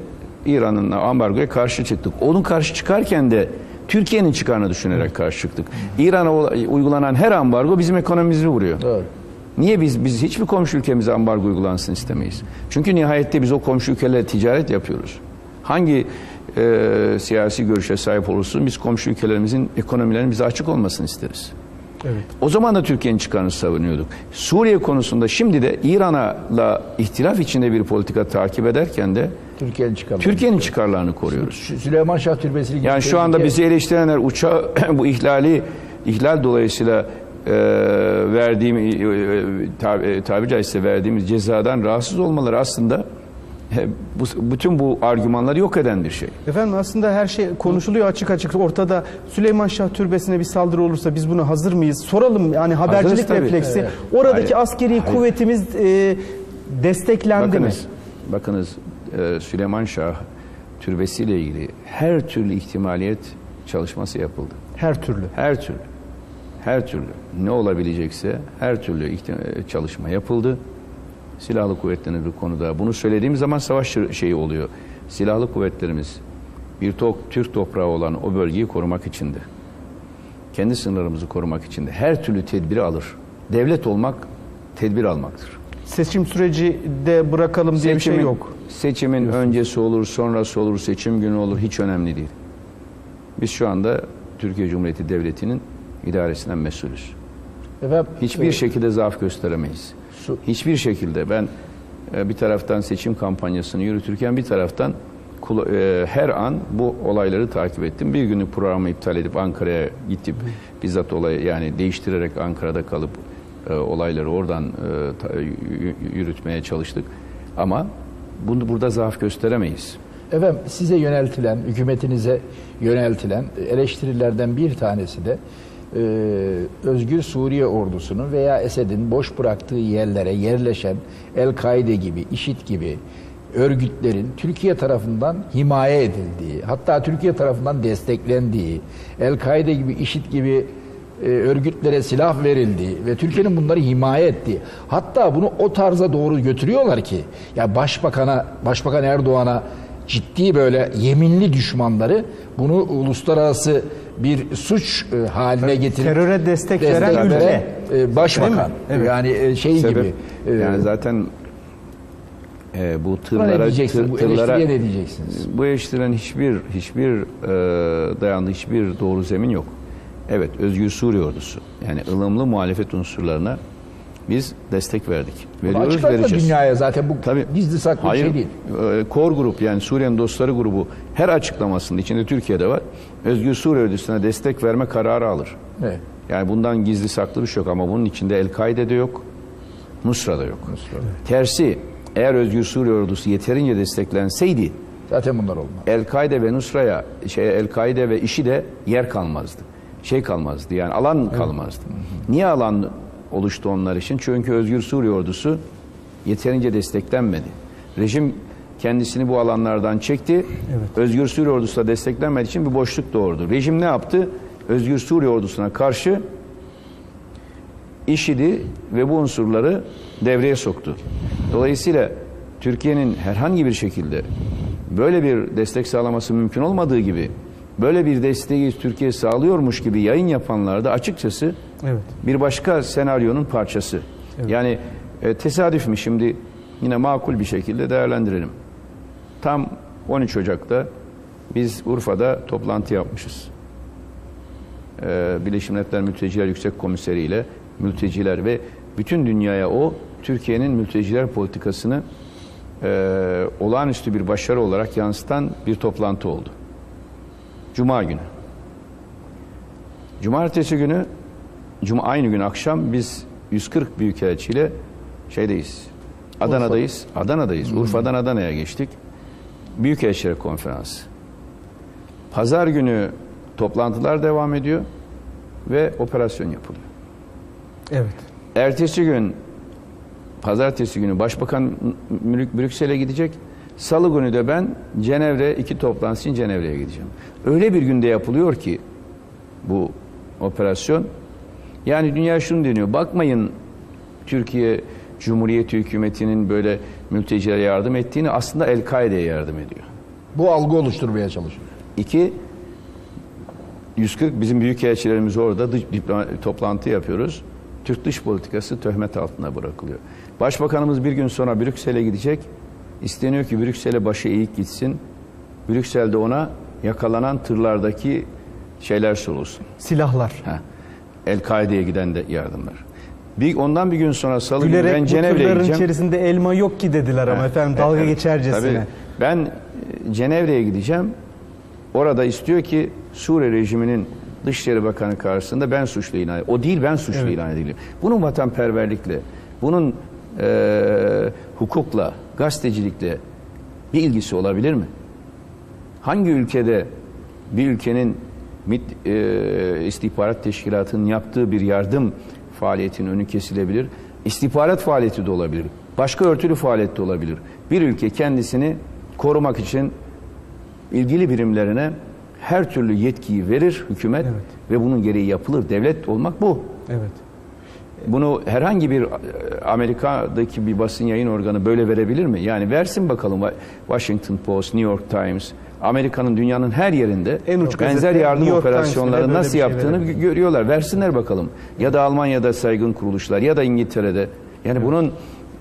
İran'ın ambargoya karşı çıktık. Onun karşı çıkarken de Türkiye'nin çıkarını düşünerek karşı çıktık. İran'a uygulanan her ambargo bizim ekonomimizi vuruyor. Doğru. Niye biz biz hiçbir komşu ülkemize ambargo uygulansın istemeyiz? Çünkü nihayette biz o komşu ülkelerle ticaret yapıyoruz. Hangi e, siyasi görüşe sahip olursun biz komşu ülkelerimizin ekonomilerinin bize açık olmasını isteriz. Evet. O zaman da Türkiye'nin çıkarını savunuyorduk. Suriye konusunda şimdi de İran'la ihtilaf içinde bir politika takip ederken de Türkiye'nin çıkarları. Türkiye'nin çıkarlarını koruyoruz. Süleyman Şah Türbesi'ni Yani şu anda bizi eleştirenler uçağı bu ihlali ihlal dolayısıyla e, verdiğim e, e, tab, e, tabiri caizse verdiğimiz cezadan rahatsız olmaları aslında bu, bütün bu argümanları yok eden bir şey. Efendim aslında her şey konuşuluyor açık açık ortada. Süleyman Şah Türbesi'ne bir saldırı olursa biz buna hazır mıyız? Soralım yani habercilik tabii. refleksi. Evet. Oradaki Hayır, askeri hayır. kuvvetimiz e, desteklendi Bakınız, mi? bakınız e, Süleyman Şah türbesiyle ilgili her türlü ihtimaliyet çalışması yapıldı. Her türlü. Her türlü. Her türlü. Ne olabilecekse her türlü ihti- çalışma yapıldı. Silahlı kuvvetlerinin bir konuda. Bunu söylediğim zaman savaş şeyi oluyor. Silahlı kuvvetlerimiz bir tok, Türk toprağı olan o bölgeyi korumak içindi. Kendi sınırlarımızı korumak içindi. Her türlü tedbiri alır. Devlet olmak tedbir almaktır. Seçim süreci de bırakalım diye bir şey Seçimin- yok. Seçimin öncesi olur, sonrası olur, seçim günü olur hiç önemli değil. Biz şu anda Türkiye Cumhuriyeti Devleti'nin idaresinden mesulüz. Efendim, Hiçbir e, şekilde zaaf gösteremeyiz. Hiçbir şekilde ben e, bir taraftan seçim kampanyasını yürütürken bir taraftan e, her an bu olayları takip ettim. Bir günlük programı iptal edip Ankara'ya gittim. Bizzat olayı yani değiştirerek Ankara'da kalıp e, olayları oradan yürütmeye çalıştık. Ama bunu burada zaaf gösteremeyiz. Efendim size yöneltilen, hükümetinize yöneltilen eleştirilerden bir tanesi de e, Özgür Suriye ordusunun veya Esed'in boş bıraktığı yerlere yerleşen El-Kaide gibi, IŞİD gibi örgütlerin Türkiye tarafından himaye edildiği, hatta Türkiye tarafından desteklendiği, El-Kaide gibi, IŞİD gibi e, örgütlere silah verildiği ve Türkiye'nin bunları himaye ettiği. Hatta bunu o tarza doğru götürüyorlar ki ya başbakana, başbakan Erdoğan'a ciddi böyle yeminli düşmanları bunu uluslararası bir suç e, haline getirip teröre destek veren veren, ülke. e, başbakan? Evet. yani e, şey Sebep, gibi e, yani zaten e, bu tırlara, tır- bu tırlara ne diyeceksiniz? bu eleştirilen hiçbir hiçbir e, dayandığı hiçbir doğru zemin yok. Evet, Özgür Suriye Ordusu yani ılımlı muhalefet unsurlarına biz destek verdik. Bunu Veriyoruz, açıklatma vereceğiz. dünyaya zaten bu Tabii. gizli saklı bir Hayır, şey değil. e, Kor grup yani Suriye'nin dostları grubu her açıklamasında içinde Türkiye'de var. Özgür Suriye Ordusu'na destek verme kararı alır. Evet. Yani bundan gizli saklı bir şey yok ama bunun içinde El-Kaide de yok, Nusra da yok. Tersi eğer Özgür Suriye Ordusu yeterince desteklenseydi Zaten bunlar olmaz. El-Kaide ve Nusra'ya şey El-Kaide ve işi de yer kalmazdı. Şey kalmazdı yani alan kalmazdı. Niye alan oluştu onlar için? Çünkü Özgür Suriye Ordusu yeterince desteklenmedi. Rejim kendisini bu alanlardan çekti. Özgür Suriye Ordusu da desteklenmediği için bir boşluk doğurdu. Rejim ne yaptı? Özgür Suriye Ordusu'na karşı IŞİD'i ve bu unsurları devreye soktu. Dolayısıyla Türkiye'nin herhangi bir şekilde böyle bir destek sağlaması mümkün olmadığı gibi böyle bir desteği Türkiye sağlıyormuş gibi yayın yapanlar da açıkçası Evet. bir başka senaryonun parçası. Yani e, tesadüf mü şimdi yine makul bir şekilde değerlendirelim. Tam 13 Ocak'ta biz Urfa'da toplantı yapmışız. Ee, Birleşmiş Milletler Mülteciler Yüksek Komiseri ile mülteciler ve bütün dünyaya o Türkiye'nin mülteciler politikasını e, olağanüstü bir başarı olarak yansıtan bir toplantı oldu. Cuma günü. Cumartesi günü Cuma aynı gün akşam biz 140 büyükelçiyle şeydeyiz. Adana'dayız. Adana'dayız. Urfa'dan Adana'ya geçtik. Büyükelçiler konferansı. Pazar günü toplantılar devam ediyor ve operasyon yapılıyor. Evet. Ertesi gün pazartesi günü başbakan Brü- Brüksel'e gidecek. Salı günü de ben Cenevre iki toplantı için Cenevre'ye gideceğim. Öyle bir günde yapılıyor ki bu operasyon. Yani dünya şunu deniyor. Bakmayın Türkiye Cumhuriyeti hükümetinin böyle mültecilere yardım ettiğini aslında El-Kaide'ye yardım ediyor. Bu algı oluşturmaya çalışıyor. İki, 140 bizim büyükelçilerimiz orada dış diploma- toplantı yapıyoruz. Türk dış politikası töhmet altına bırakılıyor. Başbakanımız bir gün sonra Brüksel'e gidecek. İsteniyor ki Brüksel'e başı eğik gitsin. Brüksel'de ona yakalanan tırlardaki şeyler sorulsun. Silahlar. Ha. El-Kaide'ye giden de yardımlar. Bir, ondan bir gün sonra salı günü Gülerek ben Cenevre'ye gideceğim. içerisinde elma yok ki dediler ama efendim dalga Evet, geçercesine. tabii. Ben e, Cenevre'ye gideceğim. Orada istiyor ki Suriye rejiminin Dışişleri Bakanı karşısında ben suçlu ilan O değil ben suçlu Evet. ilan edileyim. Bunun vatanperverlikle, bunun e, hukukla, gazetecilikle bir ilgisi olabilir mi? Hangi ülkede bir ülkenin MİT, e, istihbarat teşkilatının yaptığı bir yardım faaliyetinin önü kesilebilir? İstihbarat faaliyeti de olabilir. Başka örtülü faaliyet de olabilir. Bir ülke kendisini korumak için ilgili birimlerine her türlü yetkiyi verir hükümet Evet. ve bunun gereği yapılır. Devlet olmak bu. Evet. Bunu herhangi bir e, Amerika'daki bir basın yayın organı böyle verebilir mi? Yani versin bakalım Washington Post, New York Times, Amerika'nın dünyanın her yerinde En uç benzer yardım operasyonları nasıl şey yaptığını verebilir. görüyorlar. Versinler bakalım. Ya da Almanya'da saygın kuruluşlar ya da İngiltere'de. Yani bunun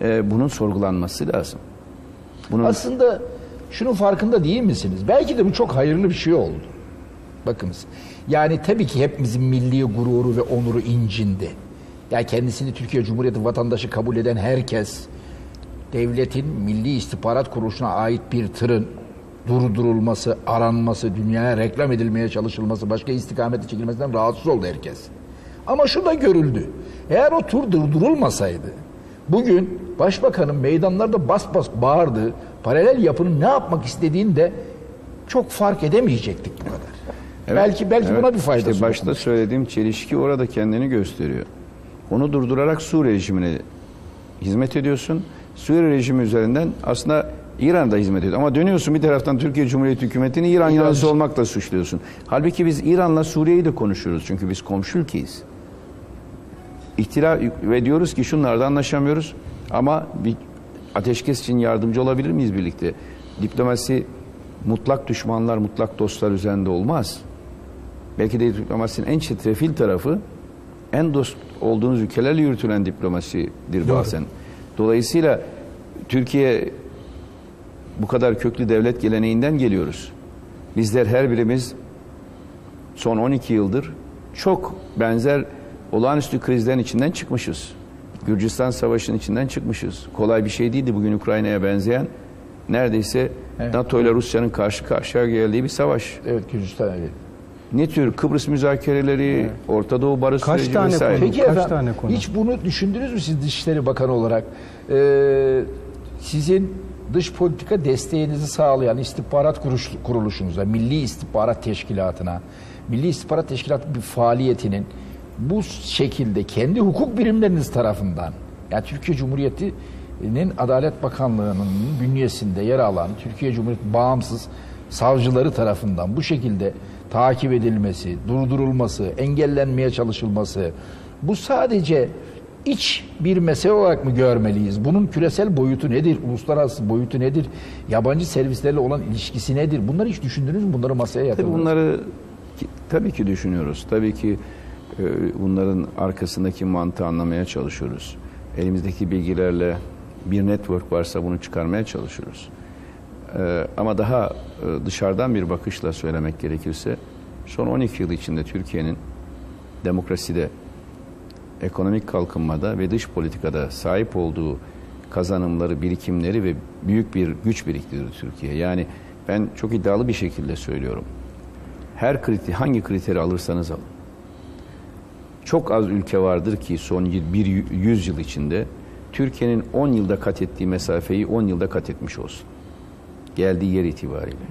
e, bunun sorgulanması lazım. Bunun Aslında şunun farkında değil misiniz? Belki de bu çok hayırlı bir şey oldu. Bakınız. Yani tabii ki hepimizin milli gururu ve onuru incindi. Yani kendisini Türkiye Cumhuriyeti vatandaşı kabul eden herkes devletin Milli İstihbarat Kuruluşu'na ait bir tırın durdurulması, aranması, dünyaya reklam edilmeye çalışılması, başka istikamete çekilmesinden rahatsız oldu herkes. Ama şu da görüldü. Eğer o tur durdurulmasaydı, bugün başbakanın meydanlarda bas bas bağırdığı paralel yapının ne yapmak istediğini de çok fark edemeyecektik bu kadar. belki belki evet. buna bir faydası İşte başta söylediğim çelişki orada kendini gösteriyor. Onu durdurarak Suriye rejimine hizmet ediyorsun. Suriye rejimi üzerinden aslında İran'da hizmet ediyor. Ama dönüyorsun bir taraftan Türkiye Cumhuriyeti hükümetini İran yanlısı olmakla suçluyorsun. Halbuki biz İran'la Suriye'yi de konuşuyoruz. Çünkü biz komşu ülkeyiz. İhtilal ve diyoruz ki şunlarda anlaşamıyoruz ama bir ateşkes için yardımcı olabilir miyiz birlikte? Diplomasi mutlak düşmanlar, mutlak dostlar üzerinde olmaz. Belki de diplomasinin en çetrefil tarafı en dost olduğunuz ülkelerle yürütülen diplomasidir bazen. Dolayısıyla Türkiye bu kadar köklü devlet geleneğinden geliyoruz. Bizler her birimiz son 12 yıldır çok benzer olağanüstü krizlerin içinden çıkmışız. Gürcistan Savaşı'nın içinden çıkmışız. Kolay bir şey değildi bugün Ukrayna'ya benzeyen. Neredeyse Evet. NATO ile Rusya'nın karşı karşıya geldiği bir savaş. Evet Gürcistan evet. Ne tür Kıbrıs müzakereleri, Orta Doğu barış Kaç süreci tane vesaire. konu? Peki Kaç efendim, tane konu? hiç bunu düşündünüz mü siz Dışişleri Bakanı olarak? Ee, sizin dış politika desteğinizi sağlayan istihbarat kuruluşunuza, Milli İstihbarat Teşkilatı'na, Milli İstihbarat Teşkilatı bir faaliyetinin bu şekilde kendi hukuk birimleriniz tarafından, yani Türkiye Cumhuriyeti'nin Adalet Bakanlığı'nın bünyesinde yer alan Türkiye Cumhuriyeti bağımsız savcıları tarafından bu şekilde takip edilmesi, durdurulması, engellenmeye çalışılması bu sadece iç bir mesele olarak mı görmeliyiz? Bunun küresel boyutu nedir? Uluslararası boyutu nedir? Yabancı servislerle olan ilişkisi nedir? Bunları hiç düşündünüz mü? Bunları masaya Tabii yatırdınız. mı? bunları tabii ki düşünüyoruz. Tabii ki e, bunların arkasındaki mantığı anlamaya çalışıyoruz. Elimizdeki bilgilerle bir network varsa bunu çıkarmaya çalışıyoruz. E, ama daha e, dışarıdan bir bakışla söylemek gerekirse son 12 yıl içinde Türkiye'nin demokraside, ekonomik kalkınmada ve dış politikada sahip olduğu kazanımları, birikimleri ve büyük bir güç biriktirdi Türkiye. Yani ben çok iddialı bir şekilde söylüyorum. Her kriter, hangi kriteri alırsanız alın. Çok az ülke vardır ki son bir yü- yüz yıl içinde Türkiye'nin 10 yılda kat ettiği mesafeyi 10 yılda kat etmiş olsun. Geldiği yer itibariyle.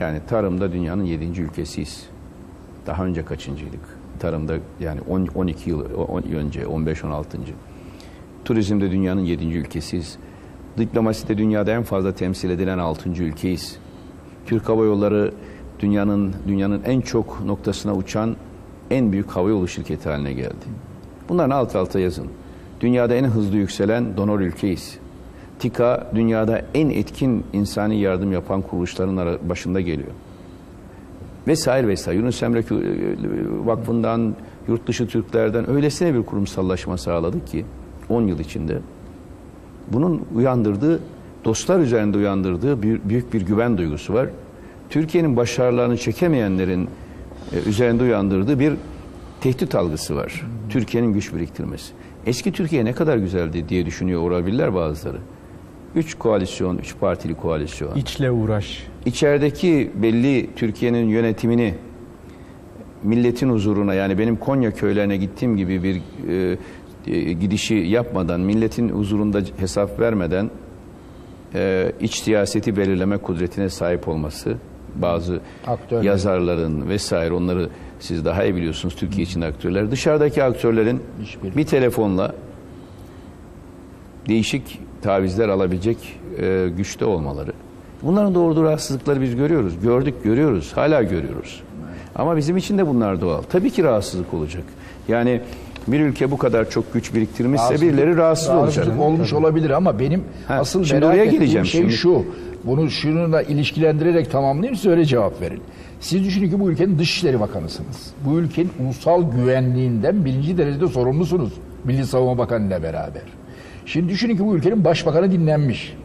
Yani tarımda dünyanın 7. ülkesiyiz. Daha önce kaçıncıydık? Tarımda yani 10, 12 yıl önce 15-16. Turizmde dünyanın 7. ülkesiyiz. Diplomaside dünyada en fazla temsil edilen 6. ülkeyiz. Türk Hava Yolları dünyanın dünyanın en çok noktasına uçan en büyük havayolu şirketi haline geldi. Bunların alt alta yazın. Dünyada en hızlı yükselen donör ülkeyiz. TİKA dünyada en etkin insani yardım yapan kuruluşların başında geliyor. Vesaire vesaire. Yunus Emre Vakfı'ndan, yurt dışı Türklerden öylesine bir kurumsallaşma sağladık ki 10 yıl içinde. Bunun uyandırdığı, dostlar üzerinde uyandırdığı bir, büyük bir güven duygusu var. Türkiye'nin başarılarını çekemeyenlerin e, üzerinde uyandırdığı bir tehdit algısı var. Türkiye'nin güç biriktirmesi. Eski Türkiye ne kadar güzeldi diye düşünüyor olabilirler bazıları. Üç koalisyon, üç partili koalisyon. İçle uğraş. İçerideki belli Türkiye'nin yönetimini milletin huzuruna yani benim Konya köylerine gittiğim gibi bir e, e, gidişi yapmadan, milletin huzurunda hesap vermeden e, iç siyaseti belirleme kudretine sahip olması bazı Aktörler. yazarların vesaire onları siz daha iyi biliyorsunuz Türkiye için aktörler. Dışarıdaki aktörlerin bir telefonla değişik tavizler alabilecek e, güçte olmaları. Bunların doğurduğu rahatsızlıkları biz görüyoruz. Gördük, görüyoruz, hala görüyoruz. Ama bizim için de bunlar doğal. Tabii ki rahatsızlık olacak. Yani bir ülke bu kadar çok güç biriktirmişse Rahatsızlık- birileri rahatsız olacak. rahatsızlık olmuş olabilir ama benim Ha, asıl şimdi merak oraya geleceğim şey şimdi. şu. Bunu şununla ilişkilendirerek tamamlayayım siz öyle cevap verin. Siz düşünün ki bu ülkenin Dışişleri Bakanısınız. Bu ülkenin ulusal güvenliğinden birinci derecede sorumlusunuz. Milli Savunma Bakanı ile beraber. Şimdi düşünün ki bu ülkenin başbakanı dinlenmiş.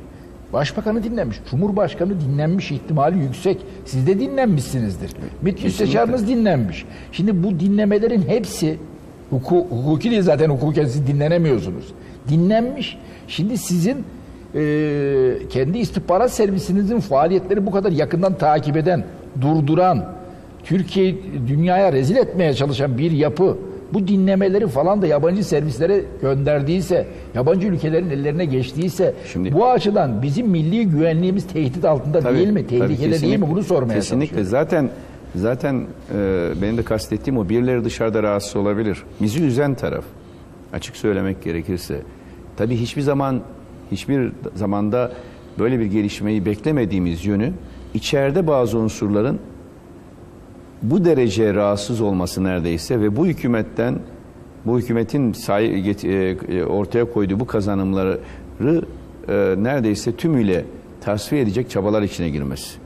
Başbakanı dinlenmiş. Cumhurbaşkanı dinlenmiş ihtimali yüksek. Siz de dinlenmişsinizdir. MİT müsteşarınız dinlenmiş. Şimdi bu dinlemelerin hepsi huku, hukuki değil zaten hukuken siz dinlenemiyorsunuz. Dinlenmiş. Şimdi sizin e, kendi istihbarat servisinizin faaliyetleri bu kadar yakından takip eden, durduran, Türkiye dünyaya rezil etmeye çalışan bir yapı bu dinlemeleri falan da yabancı servislere gönderdiyse, yabancı ülkelerin ellerine geçtiyse Şimdi- bu açıdan bizim milli güvenliğimiz tehdit altında Tabii, değil mi? Tehlikede değil mi? Bunu sormaya Kesinlikle. Zaten zaten e, benim de kastettiğim o birileri dışarıda rahatsız olabilir. Bizi üzen taraf açık söylemek gerekirse. Tabii hiçbir zaman hiçbir zamanda böyle bir gelişmeyi beklemediğimiz yönü içeride bazı unsurların bu derece rahatsız olması neredeyse ve bu hükümetten bu hükümetin get- e, ortaya koyduğu bu kazanımları e, neredeyse tümüyle tasfiye edecek çabalar içine girmesi.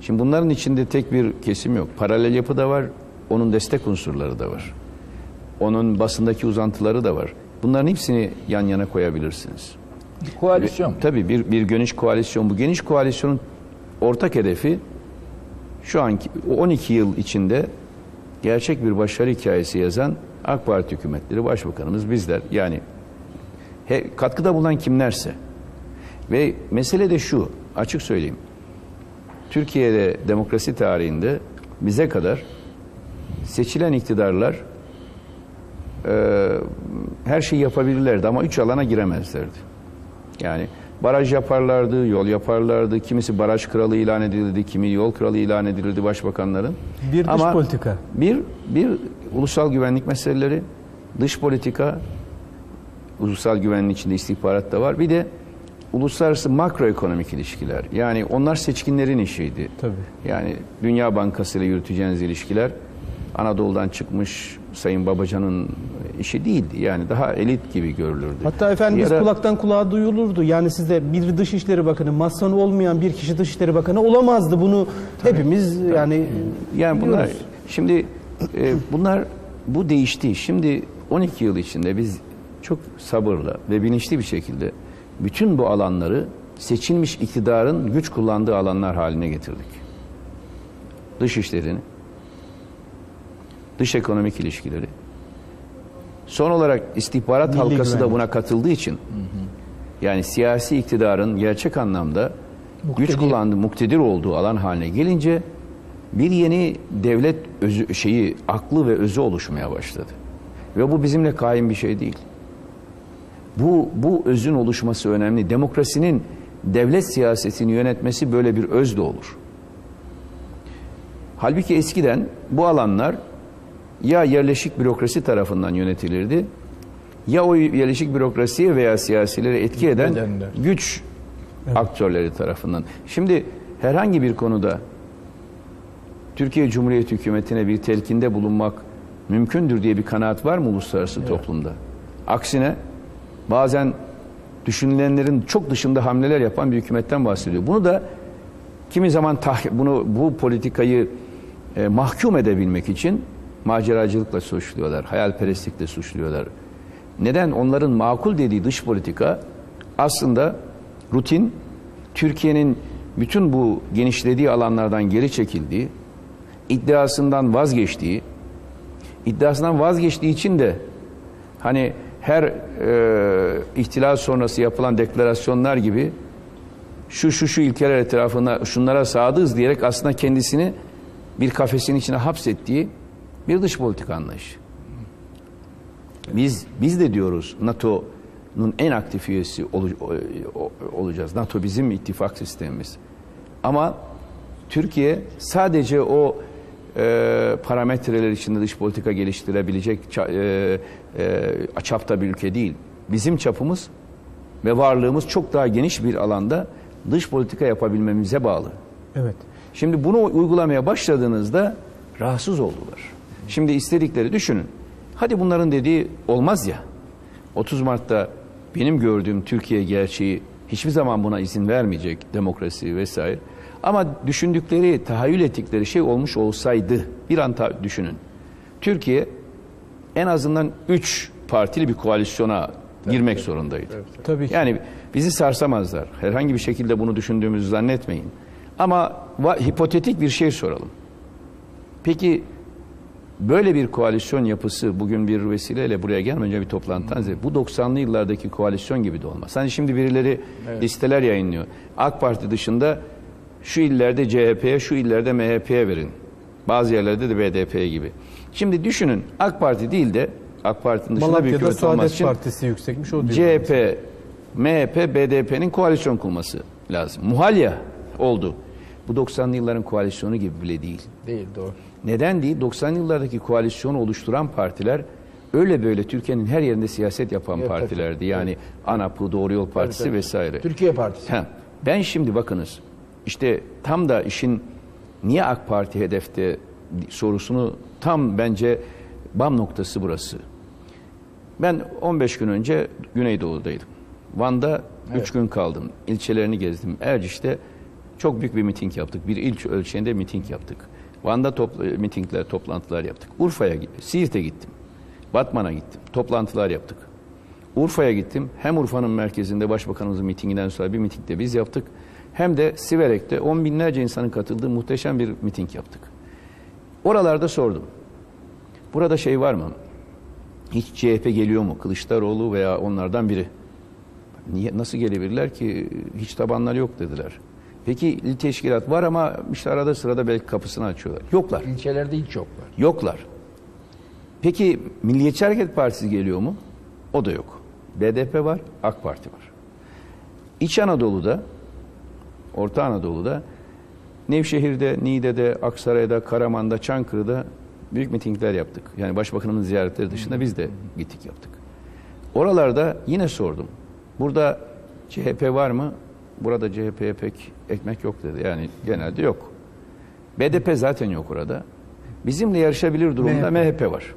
Şimdi bunların içinde tek bir kesim yok. Paralel yapı da var, onun destek unsurları da var. Onun basındaki uzantıları da var. Bunların hepsini yan yana koyabilirsiniz. Koalisyon. Tabii bir, bir geniş koalisyon. Bu geniş koalisyonun ortak hedefi şu anki 12 yıl içinde gerçek bir başarı hikayesi yazan AK Parti hükümetleri, başbakanımız bizler. Yani he, katkıda bulunan kimlerse. Ve mesele de şu, açık söyleyeyim. Türkiye'de demokrasi tarihinde bize kadar seçilen iktidarlar e, her şeyi yapabilirlerdi ama üç alana giremezlerdi. Yani baraj yaparlardı, yol yaparlardı. Kimisi baraj kralı ilan edilirdi, kimi yol kralı ilan edilirdi başbakanların. Bir dış politika. Bir, bir ulusal güvenlik meseleleri, dış politika, ulusal güvenliğin içinde istihbarat da var. Bir de uluslararası makroekonomik ilişkiler. Yani onlar seçkinlerin işiydi. Tabii. Yani Dünya Bankası ile yürüteceğiniz ilişkiler Anadolu'dan çıkmış Sayın Babacan'ın işi değildi. Yani daha elit gibi görülürdü. Hatta efendimiz Ya da- kulaktan kulağa duyulurdu. Yani sizde bir Dışişleri Bakanı, masanı olmayan bir kişi Dışişleri Bakanı olamazdı. Bunu hepimiz yani Yani bunlar biliyoruz. şimdi e, bunlar bu değişti. Şimdi 12 yıl içinde biz çok sabırla ve bilinçli bir şekilde bütün bu alanları seçilmiş iktidarın güç kullandığı alanlar haline getirdik. Dış işlerini, dış ekonomik ilişkileri. Son olarak istihbarat Milli halkası da güvenlik. buna katıldığı için yani siyasi iktidarın gerçek anlamda güç Muktedir. kullandığı, muktedir olduğu alan haline gelince bir yeni devlet özü, şeyi, aklı ve özü oluşmaya başladı. Ve bu bizimle kaim bir şey değil. Bu, bu özün oluşması önemli. Demokrasinin devlet siyasetini yönetmesi böyle bir özde olur. Halbuki eskiden bu alanlar ya yerleşik bürokrasi tarafından yönetilirdi ya o yerleşik bürokrasiye veya siyasilere etki eden Edenler. güç aktörleri tarafından. Şimdi herhangi bir konuda Türkiye Cumhuriyeti hükümetine bir telkinde bulunmak mümkündür diye bir kanaat var mı uluslararası toplumda? Aksine bazen düşünülenlerin çok dışında hamleler yapan bir hükümetten bahsediyor. Bunu da kimi zaman bunu bu politikayı e, mahkum edebilmek için maceracılıkla suçluyorlar, hayalperestlikle suçluyorlar. Neden? Onların makul dediği dış politika aslında rutin, Türkiye'nin bütün bu genişlediği alanlardan geri çekildiği, iddiasından vazgeçtiği, iddiasından vazgeçtiği için de hani her e, ihtilal sonrası yapılan deklarasyonlar gibi şu şu şu ilkeler etrafına şunlara sadığız diyerek aslında kendisini bir kafesin içine hapsettiği bir dış politika anlayışı. Biz biz de diyoruz NATO'nun en aktif üyesi olu- o- olacağız. NATO bizim ittifak sistemimiz. Ama Türkiye sadece o e, parametreler içinde dış politika geliştirebilecek e, e, çapta bir ülke değil. Bizim çapımız ve varlığımız çok daha geniş bir alanda dış politika yapabilmemize bağlı. Evet. Şimdi bunu uygulamaya başladığınızda rahatsız oldular. Şimdi istedikleri düşünün. Hadi bunların dediği olmaz ya. 30 Mart'ta benim gördüğüm Türkiye gerçeği hiçbir zaman buna izin vermeyecek demokrasi vesaire. Ama düşündükleri, tahayyül ettikleri şey olmuş olsaydı bir an düşünün. Türkiye en azından 3 partili bir koalisyona girmek zorundaydı. Tabii ki. Yani bizi sarsamazlar. Herhangi bir şekilde bunu düşündüğümüzü zannetmeyin. Ama hipotetik bir şey soralım. Peki böyle bir koalisyon yapısı bugün bir vesileyle buraya gelmeden önce bir toplantıdan ziyade bu 90'lı yıllardaki koalisyon gibi de olmaz. Hani şimdi birileri listeler yayınlıyor. AK Parti dışında şu illerde CHP'ye, şu illerde MHP'ye verin. Bazı yerlerde de BDP gibi. Şimdi düşünün AK Parti değil de AK Parti'nin dışında bir Malatya'da hükümet olması için Partisi yüksekmiş o. CHP, MHP, BDP'nin koalisyon kurması lazım. Muhalya oldu. Bu 90'lı yılların koalisyonu gibi bile değil. Değil doğru. Neden değil? 90'lı yıllardaki koalisyonu oluşturan partiler öyle böyle Türkiye'nin her yerinde siyaset yapan Evet, partilerdi. Yani ANAP'ı, Doğru Yol Partisi tabii. vesaire. Türkiye Partisi. Ha, ben şimdi bakınız işte tam da işin niye AK Parti hedefte sorusunu tam bence bam noktası burası. Ben 15 gün önce Güneydoğu'daydım. Van'da 3 gün kaldım. İlçelerini gezdim. Erciş'te çok büyük bir miting yaptık. Bir ilç ölçeğinde miting yaptık. Van'da topla, mitingler, toplantılar yaptık. Urfa'ya gittim, Siirt'e gittim. Batman'a gittim. Toplantılar yaptık. Urfa'ya gittim. Hem Urfa'nın merkezinde başbakanımızın mitinginden sonra bir mitingde biz yaptık. Hem de Siverek'te on binlerce insanın katıldığı muhteşem bir miting yaptık. Oralarda sordum. Burada şey var mı? Hiç CHP geliyor mu? Kılıçdaroğlu veya onlardan biri. Niye, nasıl gelebilirler ki? Hiç tabanları yok dediler. Peki il teşkilat var ama işte arada sırada belki kapısını açıyorlar. Yoklar. İlçelerde hiç yoklar. Yoklar. Peki Milliyetçi Hareket Partisi geliyor mu? O da yok. BDP var, AK Parti var. İç Anadolu'da, Orta Anadolu'da, Nevşehir'de, Niğde'de, Aksaray'da, Karaman'da, Çankırı'da büyük mitingler yaptık. Yani başbakanımın ziyaretleri dışında biz de gittik yaptık. Oralarda yine sordum. Burada CHP var mı? Burada CHP'ye pek ekmek yok dedi. Yani genelde yok. BDP zaten yok orada. Bizimle yarışabilir durumda MHP, var.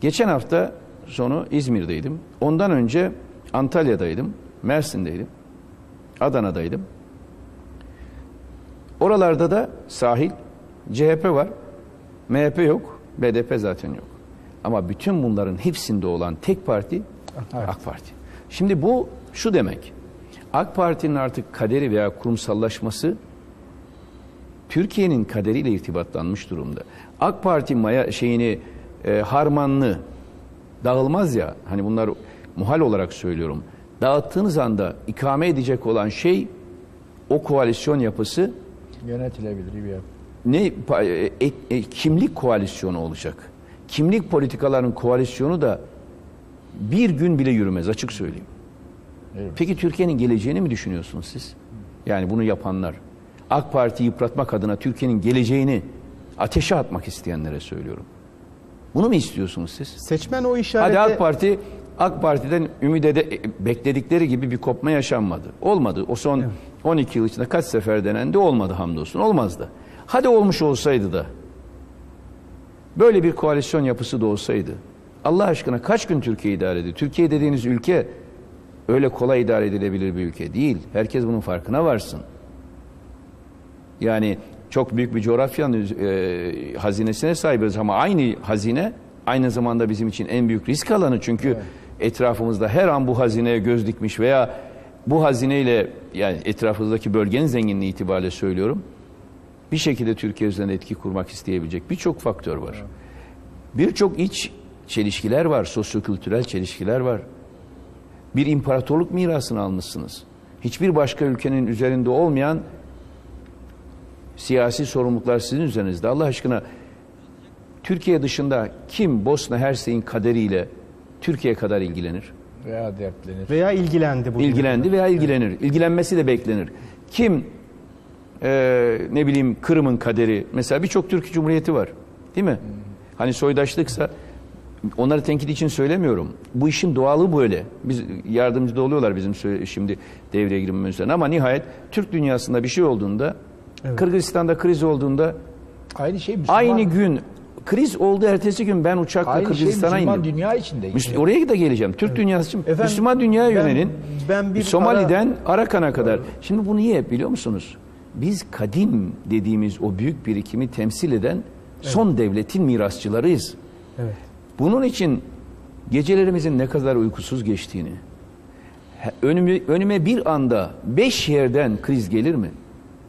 Geçen hafta sonu İzmir'deydim. Ondan önce Antalya'daydım, Mersin'deydim, Adana'daydım. Oralarda da sahil, CHP var, MHP yok, BDP zaten yok. Ama bütün bunların hepsinde olan tek parti AK Parti. Şimdi bu şu demek. AK Parti'nin artık kaderi veya kurumsallaşması Türkiye'nin kaderiyle irtibatlanmış durumda. AK Parti maya şeyini e, harmanlı dağılmaz ya hani bunlar muhal olarak söylüyorum. Dağıttığınız anda ikame edecek olan şey o koalisyon yapısı Yönetilebilir bir yer. ne e, e, e, kimlik koalisyonu olacak. Kimlik politikaların koalisyonu da bir gün bile yürümez açık söyleyeyim. Evet. Peki Türkiye'nin geleceğini mi düşünüyorsunuz siz? Yani bunu yapanlar. AK Parti'yi yıpratmak adına Türkiye'nin geleceğini ateşe atmak isteyenlere söylüyorum. Bunu mu istiyorsunuz siz? Seçmen o işarete... Hadi AK Parti AK Parti'den ümit ede, bekledikleri gibi bir kopma yaşanmadı. Olmadı. O son 12 yıl içinde kaç sefer denendi olmadı hamdolsun. Olmazdı. Hadi olmuş olsaydı da böyle bir koalisyon yapısı da olsaydı Allah aşkına kaç gün Türkiye idare ediyor? Türkiye dediğiniz ülke öyle kolay idare edilebilir bir ülke değil. Herkes bunun farkına varsın. Yani çok büyük bir coğrafyanın e, hazinesine sahibiz ama aynı hazine aynı zamanda bizim için en büyük risk alanı çünkü etrafımızda her an bu hazineye göz dikmiş veya bu hazineyle yani etrafımızdaki bölgenin zenginliği itibariyle söylüyorum bir şekilde Türkiye üzerinde etki kurmak isteyebilecek birçok faktör var. Birçok iç çelişkiler var, sosyokültürel çelişkiler var. Bir imparatorluk mirasını almışsınız. Hiçbir başka ülkenin üzerinde olmayan siyasi sorumluluklar sizin üzerinizde. Allah aşkına Türkiye dışında kim Bosna Hersek'in kaderiyle Türkiye kadar ilgilenir? Veya dertlenir. Veya ilgilendi bu. İlgilendi veya ilgilenir. İlgilenmesi de beklenir. Kim e, ne bileyim Kırım'ın kaderi mesela birçok Türk Cumhuriyeti var. Değil mi? Hani soydaşlıksa onları tenkit için söylemiyorum. Bu işin doğalı böyle. Biz yardımcı da oluyorlar bizim şimdi devreye girmemizden. Ama nihayet Türk dünyasında bir şey olduğunda Kırgızistan'da kriz olduğunda Aynı şey Müslüman. aynı gün kriz oldu ertesi gün ben uçakla Aynı şey Kırgızistan'a Müslüman indim. dünya içinde. Müsl- Oraya da geleceğim. Türk dünyası için Efendim, Müslüman dünya ben- yönelin. ben bir Somali'den Arakan'a kadar. Şimdi bu niye biliyor musunuz? Biz kadim dediğimiz o büyük birikimi temsil eden son devletin mirasçılarıyız. Evet. Bunun için Gecelerimizin ne kadar uykusuz geçtiğini, önüme, önüme bir anda beş yerden kriz gelir mi?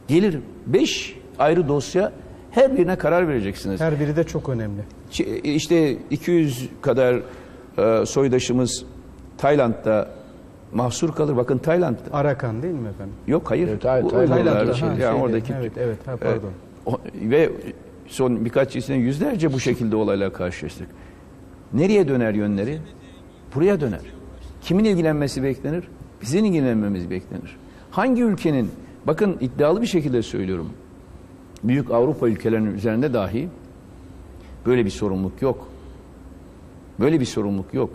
Gelir. Beş ayrı dosya her birine karar vereceksiniz. Her biri de çok önemli. Ç- İşte 200 kadar e, soydaşımız Tayland'da mahsur kalır. Bakın Tayland Arakan değil mi efendim? yok hayır. Evet, Tay- Bu Tayland'da, şey, şeyde, yani oradaki evet, evet, ha, pardon. o- ve son birkaç yıl içinde yüzlerce bu şekilde olayla karşılaştık. Nereye döner yönleri? Buraya döner. Kimin ilgilenmesi beklenir? Bizim ilgilenmemiz beklenir. Hangi ülkenin, bakın iddialı bir şekilde söylüyorum, büyük Avrupa ülkelerinin üzerinde dahi böyle bir sorumluluk yok. Böyle bir sorumluluk yok.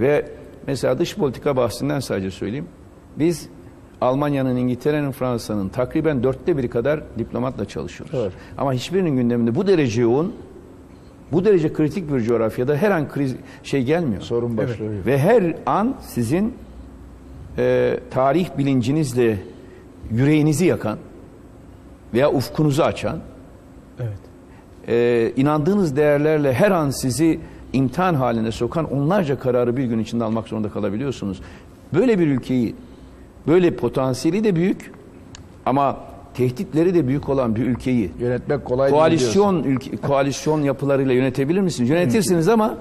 Ve mesela dış politika bahsinden sadece söyleyeyim. Biz Almanya'nın, İngiltere'nin, Fransa'nın takriben dörtte biri kadar diplomatla çalışıyoruz. Evet. Ama hiçbirinin gündeminde bu derece yoğun, bu derece kritik bir coğrafyada her an kriz şey gelmiyor. Sorun başlıyor. Ve her an sizin e, tarih bilincinizle yüreğinizi yakan veya ufkunuzu açan, Evet. e, inandığınız değerlerle her an sizi imtihan haline sokan onlarca kararı bir gün içinde almak zorunda kalabiliyorsunuz. Böyle bir ülkeyi, böyle potansiyeli de büyük ama tehditleri de büyük olan bir ülkeyi Yönetmek kolay değil koalisyon ülke, koalisyon yapılarıyla yönetebilir misiniz? Yönetirsiniz ama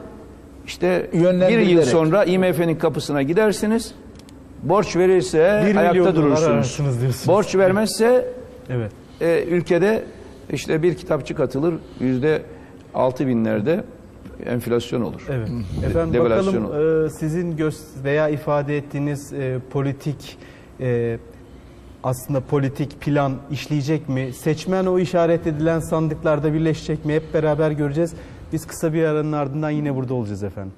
işte bir yıl sonra IMF'nin kapısına gidersiniz. Borç verirse Bir ayakta durursunuz. Borç vermezse Evet. e, ülkede işte bir kitapçık atılır yüzde altı binlerde enflasyon olur. Evet. Efendim Devalüasyon bakalım e, sizin göz veya ifade ettiğiniz e, politik e, aslında politik plan işleyecek mi? Seçmen o işaret edilen sandıklarda birleşecek mi? Hep beraber göreceğiz. Biz kısa bir aranın ardından yine burada olacağız efendim.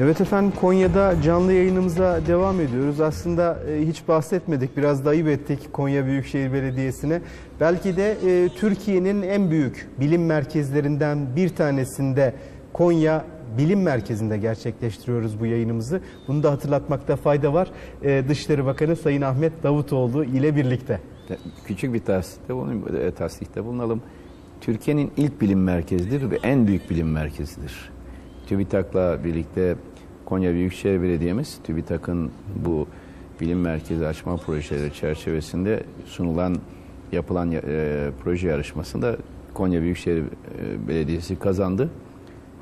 Evet efendim Konya'da canlı yayınımıza devam ediyoruz. Aslında e, hiç bahsetmedik, biraz da ettik Konya Büyükşehir Belediyesi'ne. Belki de e, Türkiye'nin en büyük bilim merkezlerinden bir tanesinde Konya Bilim Merkezi'nde gerçekleştiriyoruz bu yayınımızı. Bunu da hatırlatmakta fayda var. E, Dışişleri Bakanı Sayın Ahmet Davutoğlu ile birlikte. Küçük bir tasdikte, e, tasdikte bulunalım. Türkiye'nin ilk bilim merkezidir ve en büyük bilim merkezidir. TÜBİTAK'la birlikte Konya Büyükşehir Belediye'miz TÜBİTAK'ın bu bilim merkezi açma projeleri çerçevesinde sunulan yapılan e, proje yarışmasında Konya Büyükşehir e, Belediyesi kazandı.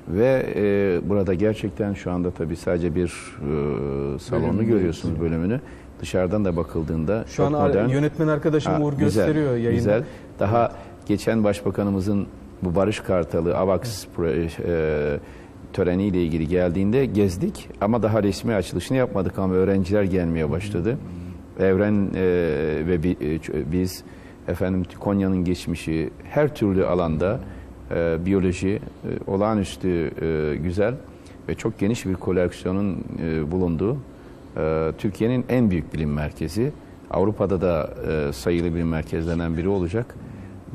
Ve e, burada gerçekten şu anda tabii sadece bir e, salonu görüyorsunuz bölümünü. Dışarıdan da bakıldığında Şu an modern. yönetmen arkadaşım Ha, Uğur güzel, gösteriyor yayında. Güzel. Daha geçen başbakanımızın bu Barış Kartalı, AVAX pro- e, töreniyle ilgili geldiğinde gezdik ama daha resmi açılışını yapmadık ama öğrenciler gelmeye başladı. Evren e, ve bi- e, ç- biz efendim Konya'nın geçmişi her türlü alanda e, biyoloji e, olağanüstü e, güzel ve çok geniş bir koleksiyonun e, bulunduğu e, Türkiye'nin en büyük bilim merkezi. Avrupa'da da e, sayılı bilim merkezlerinden biri olacak.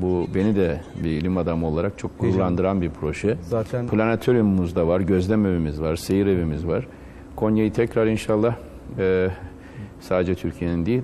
Bu beni de bir ilim adamı olarak çok gururlandıran bir proje. Zaten- Planetoryumumuz da var, gözlem evimiz var, seyir evimiz var. Konya'yı tekrar inşallah e, sadece Türkiye'nin değil,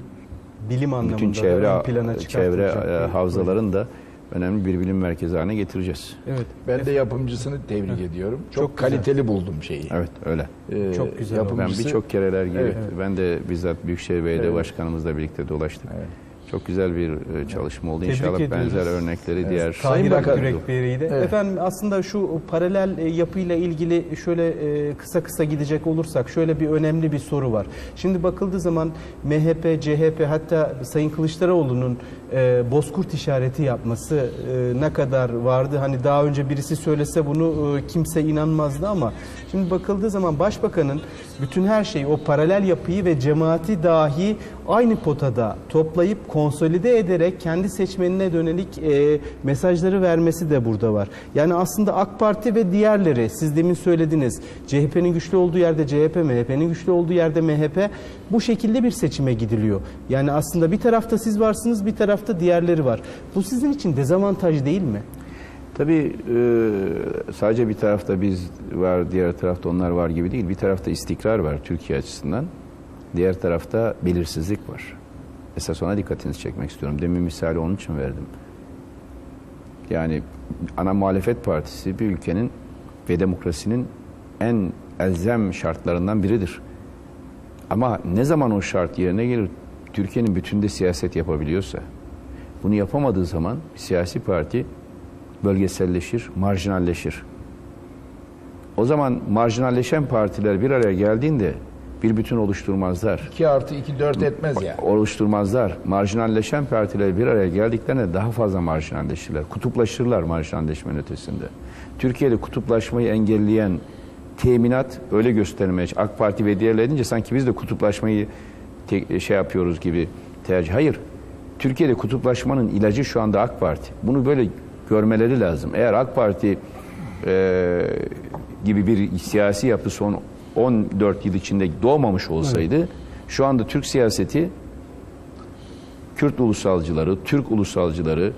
Bilim anlamında bütün çevre plana çevre çıkartılacak e, havzaların da önemli bir bilim merkezi haline getireceğiz. Evet. Ben de yapımcısını tebrik ediyorum. Çok, Çok güzel. kaliteli buldum şeyi. Evet, öyle. Ee, Çok güzel oldu. Ben yapımcısı- birçok kereler gibi, Evet. ben de bizzat Büyükşehir Belediye Evet. Başkanımızla birlikte dolaştık. Evet. Çok güzel bir e, çalışma oldu. Tebrik İnşallah ediyoruz. benzer örnekleri diğer Tahir Akgürek Bey'iydi. Evet. Efendim aslında şu paralel e, yapıyla ilgili şöyle e, kısa kısa gidecek olursak şöyle bir önemli bir soru var. Şimdi bakıldığı zaman MHP, CHP hatta Sayın Kılıçdaroğlu'nun e, bozkurt işareti yapması e, ne kadar vardı? Hani daha önce birisi söylese bunu e, kimse inanmazdı ama şimdi bakıldığı zaman başbakanın bütün her şeyi o paralel yapıyı ve cemaati dahi aynı potada toplayıp konsolide ederek kendi seçmenine dönelik e, mesajları vermesi de burada var. Yani aslında AK Parti ve diğerleri siz demin söylediniz. CHP'nin güçlü olduğu yerde CHP, MHP'nin güçlü olduğu yerde MHP bu şekilde bir seçime gidiliyor. Yani aslında bir tarafta siz varsınız, bir tarafta diğerleri var. Bu sizin için dezavantaj değil mi? Tabii e, sadece bir tarafta biz var, diğer tarafta onlar var gibi değil. Bir tarafta istikrar var Türkiye açısından. Diğer tarafta belirsizlik var. Esas ona dikkatinizi çekmek istiyorum. Demin misali onun için verdim. Yani ana muhalefet partisi bir ülkenin ve demokrasinin en elzem şartlarından biridir. Ama ne zaman o şart yerine gelir, Türkiye'nin bütünde siyaset yapabiliyorsa, bunu yapamadığı zaman siyasi parti bölgeselleşir, marjinalleşir. O zaman marjinalleşen partiler bir araya geldiğinde bir bütün oluşturmazlar. 2 artı 2 4 etmez ya. Oluşturmazlar. Marjinalleşen partiler bir araya geldiklerinde daha fazla marjinalleşirler. Kutuplaşırlar marjinalleşmenin ötesinde. Türkiye'de kutuplaşmayı engelleyen teminat öyle göstermeye AK Parti ve diğerleri edince sanki biz de kutuplaşmayı te- şey yapıyoruz gibi tercih. Hayır. Türkiye'de kutuplaşmanın ilacı şu anda AK Parti. Bunu böyle görmeleri lazım. Eğer AK Parti e, gibi bir siyasi yapı son 14 yıl içinde doğmamış olsaydı şu anda Türk siyaseti Kürt ulusalcıları, Türk ulusalcıları,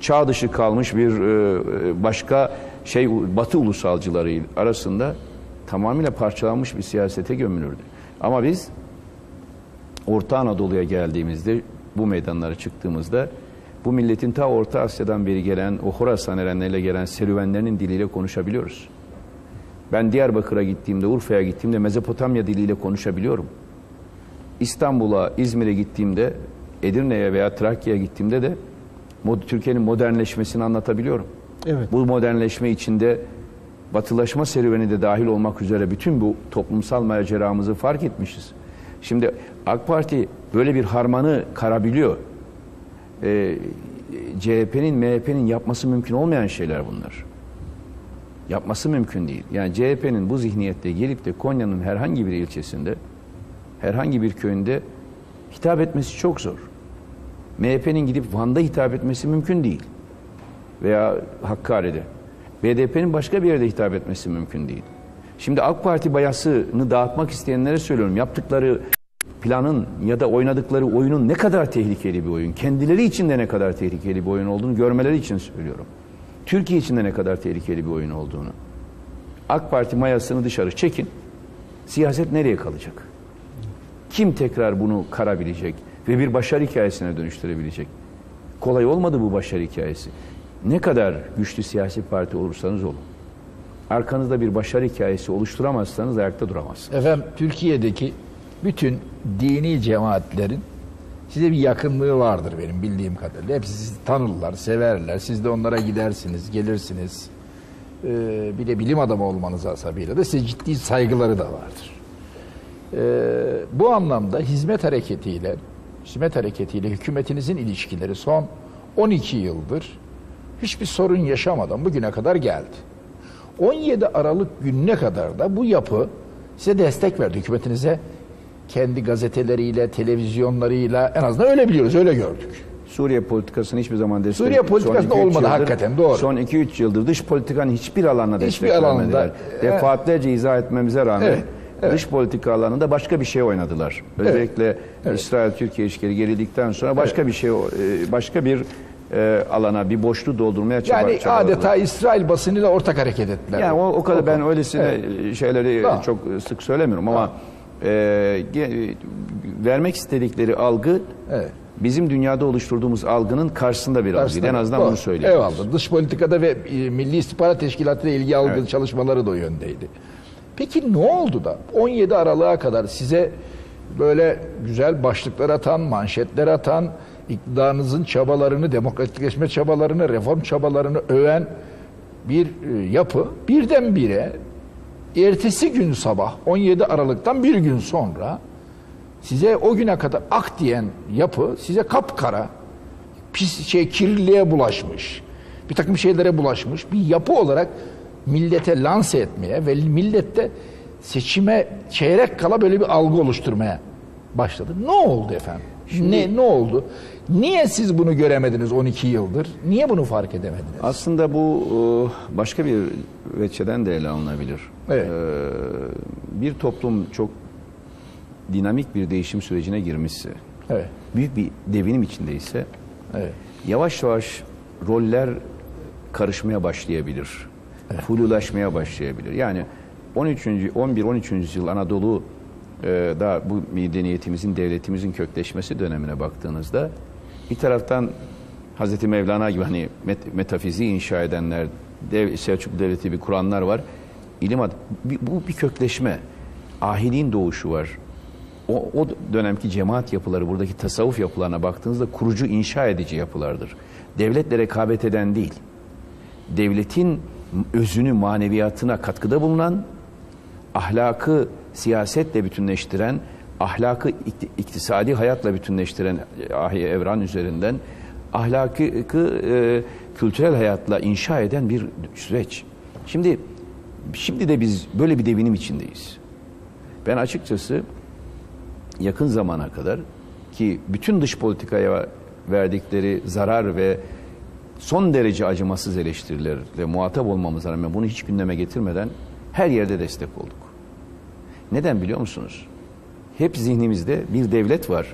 çağ dışı kalmış bir e, başka şey Batı ulusalcıları arasında tamamıyla parçalanmış bir siyasete gömülürdü. Ama biz Orta Anadolu'ya geldiğimizde, bu meydanlara çıktığımızda bu milletin ta Orta Asya'dan beri gelen, o Horasan erenleriyle gelen serüvenlerinin diliyle konuşabiliyoruz. Ben Diyarbakır'a gittiğimde, Urfa'ya gittiğimde Mezopotamya diliyle konuşabiliyorum. İstanbul'a, İzmir'e gittiğimde, Edirne'ye veya Trakya'ya gittiğimde de Türkiye'nin modernleşmesini anlatabiliyorum. Evet. Bu modernleşme içinde batılaşma serüveni de dahil olmak üzere bütün bu toplumsal maceramızı fark etmişiz. Şimdi AK Parti böyle bir harmanı karabiliyor. Ee, CHP'nin, MHP'nin yapması mümkün olmayan şeyler bunlar. Yapması mümkün değil. Yani CHP'nin bu zihniyette gelip de Konya'nın herhangi bir ilçesinde, herhangi bir köyünde hitap etmesi çok zor. MHP'nin gidip Van'da hitap etmesi mümkün değil. Veya Hakkari'de. BDP'nin başka bir yerde hitap etmesi mümkün değil. Şimdi AK Parti bayasını dağıtmak isteyenlere söylüyorum. Yaptıkları planın ya da oynadıkları oyunun ne kadar tehlikeli bir oyun, kendileri için de ne kadar tehlikeli bir oyun olduğunu görmeleri için söylüyorum. Türkiye için de ne kadar tehlikeli bir oyun olduğunu. AK Parti mayasını dışarı çekin. Siyaset nereye kalacak? Kim tekrar bunu karabilecek ve bir başarı hikayesine dönüştürebilecek? Kolay olmadı bu başarı hikayesi. Ne kadar güçlü siyasi parti olursanız olun. Arkanızda bir başarı hikayesi oluşturamazsanız ayakta duramazsınız. Efendim Türkiye'deki bütün dini cemaatlerin size bir yakınlığı vardır benim bildiğim kadarıyla. Hepsi sizi tanırlar, severler. Siz de onlara gidersiniz, gelirsiniz. Ee, bir de bilim adamı olmanız hasabıyla da size ciddi saygıları da vardır. Ee, bu anlamda hizmet hareketiyle hizmet hareketiyle hükümetinizin ilişkileri son 12 yıldır hiçbir sorun yaşamadan bugüne kadar geldi. 17 Aralık gününe kadar da bu yapı size destek verdi hükümetinize. Kendi gazeteleriyle, televizyonlarıyla en azından öyle biliyoruz, öyle gördük. Suriye politikasını hiçbir zaman destek Suriye politikasında son 2-3 olmadı, hakikaten, doğru. Son 2-3 yıldır dış politikanın hiçbir alanına destek Hiçbir alanda, vermediler. evet. Defaatlerce izah etmemize rağmen Evet, evet. dış politika alanında başka bir şey oynadılar. Özellikle İsrail-Türkiye ilişkileri gerildikten sonra başka bir şey e, başka bir e, alana bir boşluğu doldurmaya çaba, Yani çabaladılar. adeta İsrail basınıyla ortak hareket ettiler. Yani o, o kadar ben konu. öylesine Evet. şeyleri Tamam. çok sık söylemiyorum ama e, ge- vermek istedikleri algı Evet. bizim dünyada oluşturduğumuz algının karşısında bir algıydı. En azından Doğru. bunu söylüyoruz. Eyvallah. Dış politikada ve e, Milli İstihbarat Teşkilatı ile ilgili algı Evet. çalışmaları da o yöndeydi. Peki ne oldu da 17 Aralık'a kadar size böyle güzel başlıklar atan, manşetler atan, iktidarınızın çabalarını, demokratikleşme çabalarını, reform çabalarını öven bir e, yapı birdenbire ertesi gün sabah 17 Aralık'tan bir gün sonra size o güne kadar ak diyen yapı size kapkara pis şey kirliliğe bulaşmış. Bir takım şeylere bulaşmış. Bir yapı olarak millete lanse etmeye ve millette seçime çeyrek kala böyle bir algı oluşturmaya başladı. Ne oldu efendim? ne ne oldu? Niye siz bunu göremediniz 12 yıldır? Niye bunu fark edemediniz? Aslında bu e, başka bir veçeden de ele alınabilir. Evet. E, Bir toplum çok dinamik bir değişim sürecine girmişse, Evet. büyük bir devinim içindeyse Evet. yavaş yavaş roller karışmaya başlayabilir. Fululaşmaya başlayabilir. Yani 13. 11 13. yüzyıl Anadolu e, da bu medeniyetimizin, devletimizin kökleşmesi dönemine baktığınızda bir taraftan Hazreti Mevlana gibi hani met, metafiziği inşa edenler, dev, Selçuklu Devleti bir kuranlar var. İlim ad- bir- bu bir kökleşme. Ahiliğin doğuşu var. O, o dönemki cemaat yapıları, buradaki tasavvuf yapılarına baktığınızda kurucu, inşa edici yapılardır. Devletle rekabet eden değil. Devletin özünü, maneviyatına katkıda bulunan, ahlakı siyasetle bütünleştiren, ahlakı ikti- iktisadi hayatla bütünleştiren e, ahi evran üzerinden ahlakı e, kültürel hayatla inşa eden bir süreç. Şimdi şimdi de biz böyle bir devinim içindeyiz. Ben açıkçası yakın zamana kadar ki bütün dış politikaya verdikleri zarar ve son derece acımasız eleştirilerle muhatap olmamıza rağmen bunu hiç gündeme getirmeden her yerde destek olduk. Neden biliyor musunuz? Hep zihnimizde bir devlet var.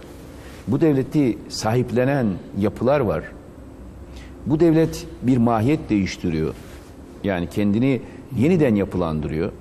Bu devleti sahiplenen yapılar var. Bu devlet bir mahiyet değiştiriyor. Yani kendini yeniden yapılandırıyor.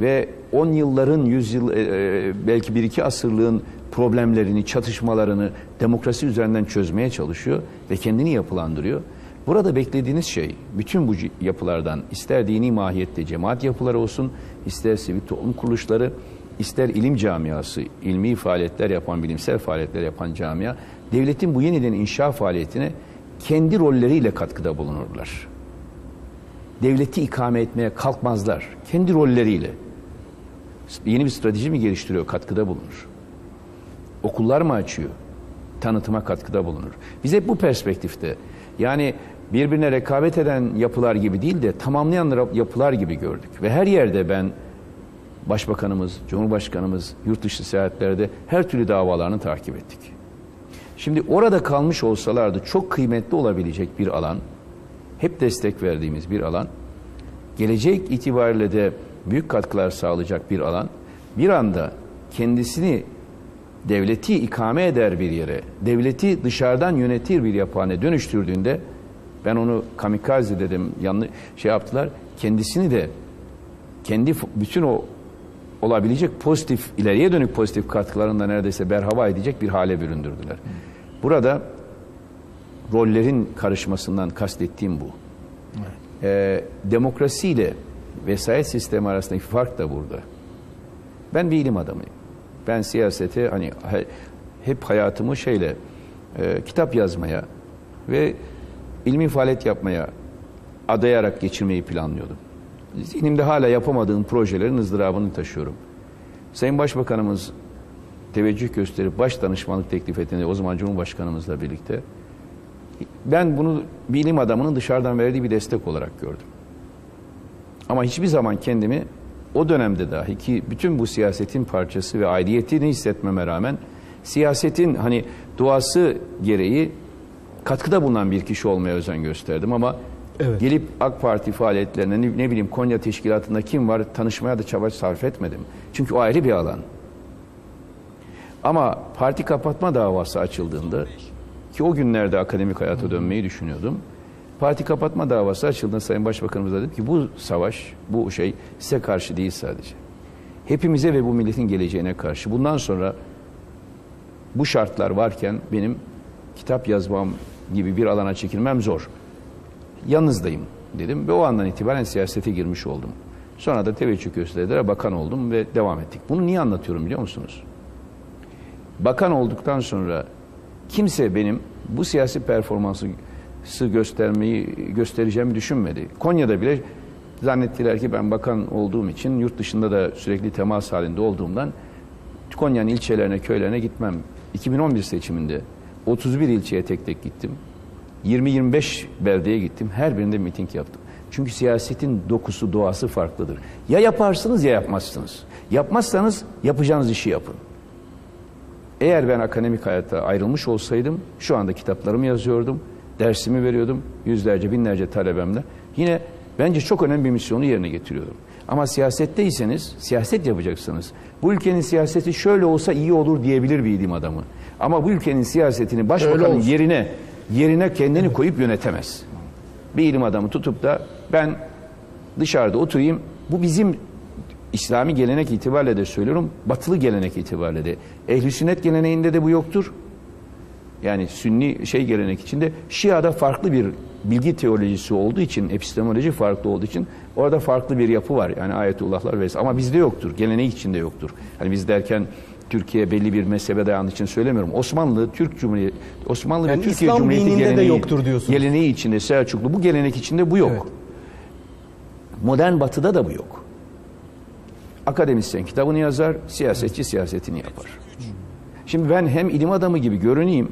Ve 10 yılların, 100 yıl, e, e, belki bir iki asırlığın problemlerini, çatışmalarını demokrasi üzerinden çözmeye çalışıyor ve kendini yapılandırıyor. Burada beklediğiniz şey bütün bu yapılardan ister dini mahiyette cemaat yapıları olsun, ister sivil toplum kuruluşları, ister ilim camiası, ilmi faaliyetler yapan, bilimsel faaliyetler yapan camia, devletin bu yeniden inşa faaliyetine kendi rolleriyle katkıda bulunurlar. Devleti ikame etmeye kalkmazlar. Kendi rolleriyle. Yeni bir strateji mi geliştiriyor, katkıda bulunur. Okullar mı açıyor? Tanıtıma katkıda bulunur. Biz hep bu perspektifte yani birbirine rekabet eden yapılar gibi değil de tamamlayan yapılar gibi gördük. Ve her yerde ben Başbakanımız, Cumhurbaşkanımız yurt dışı seyahatlerde her türlü davalarını takip ettik. Şimdi orada kalmış olsalardı çok kıymetli olabilecek bir alan, hep destek verdiğimiz bir alan, gelecek itibariyle de büyük katkılar sağlayacak bir alan, bir anda kendisini devleti ikame eder bir yere, devleti dışarıdan yönetir bir yapıhane dönüştürdüğünde ben onu kamikaze dedim, yanlış şey yaptılar. Kendisini de kendi bütün o olabilecek pozitif, ileriye dönük pozitif katkılarını da neredeyse berhava edecek bir hale büründürdüler. Burada rollerin karışmasından kastettiğim bu. Ee, demokrasiyle vesayet sistemi arasındaki fark da burada. Ben bir ilim adamıyım. Ben siyasete hani he- hep hayatımı şeyle e, kitap yazmaya ve ilmi faaliyet yapmaya adayarak geçirmeyi planlıyordum. Zihnimde hala yapamadığım projelerin ızdırabını taşıyorum. Sayın Başbakanımız teveccüh gösterip baş danışmanlık teklif ettiğinde o zaman Cumhurbaşkanımızla birlikte ben bunu bir ilim adamının dışarıdan verdiği bir destek olarak gördüm. Ama hiçbir zaman kendimi o dönemde dahi ki bütün bu siyasetin parçası ve aidiyetini hissetmeme rağmen siyasetin hani doğası gereği katkıda bulunan bir kişi olmaya özen gösterdim ama Evet. gelip AK Parti faaliyetlerine ne, ne bileyim Konya Teşkilatı'nda kim var tanışmaya da çaba sarf etmedim. Çünkü o ayrı bir alan. Ama parti kapatma davası açıldığında ki o günlerde akademik hayata dönmeyi düşünüyordum. Parti kapatma davası açıldığında Sayın Başbakanımız da dedi ki bu savaş, bu şey size karşı değil sadece. Hepimize ve bu milletin geleceğine karşı. Bundan sonra bu şartlar varken benim kitap yazmam gibi bir alana çekilmem zor. Yanınızdayım dedim ve o andan itibaren siyasete girmiş oldum. Sonra da teveccüh gösterilere bakan oldum ve devam ettik. Bunu niye anlatıyorum biliyor musunuz? Bakan olduktan sonra kimse benim bu siyasi performansı göstermeyi göstereceğimi düşünmedi. Konya'da bile zannettiler ki ben bakan olduğum için yurt dışında da sürekli temas halinde olduğumdan Konya'nın ilçelerine, köylerine gitmem. 2011 seçiminde 31 ilçeye tek tek gittim. 20-25 beldeye gittim. Her birinde miting yaptım. Çünkü siyasetin dokusu, doğası farklıdır. Ya yaparsınız ya yapmazsınız. Yapmazsanız yapacağınız işi yapın. Eğer ben akademik hayata ayrılmış olsaydım şu anda kitaplarımı yazıyordum, dersimi veriyordum yüzlerce binlerce talebemle. Yine bence çok önemli bir misyonu yerine getiriyordum. Ama siyasetteyseniz, siyaset yapacaksınız. Bu ülkenin siyaseti şöyle olsa iyi olur diyebilir bir ilim adamı. Ama bu ülkenin siyasetini başbakanın yerine yerine kendini koyup yönetemez. bir ilim adamı tutup da ben dışarıda oturayım. Bu bizim İslami gelenek itibariyle de söylüyorum. Batılı gelenek itibariyle de. Ehli sünnet geleneğinde de bu yoktur. Yani sünni şey gelenek içinde Şia'da farklı bir bilgi teolojisi olduğu için, epistemoloji farklı olduğu için orada farklı bir yapı var. Yani ayetullahlar vesaire. Ama bizde yoktur. Geleneği içinde yoktur. Hani biz derken Türkiye belli bir mezhebe dayandığı için söylemiyorum. Osmanlı, Türk Cumhuriyeti, Osmanlı Yani ve Türkiye İslam Cumhuriyeti dininde de geleneği, yoktur diyorsunuz. Geleneği içinde Selçuklu bu gelenek içinde bu yok. Evet. Modern batıda da bu yok. Akademisyen kitabını yazar, siyasetçi siyasetini yapar. Şimdi ben hem ilim adamı gibi görüneyim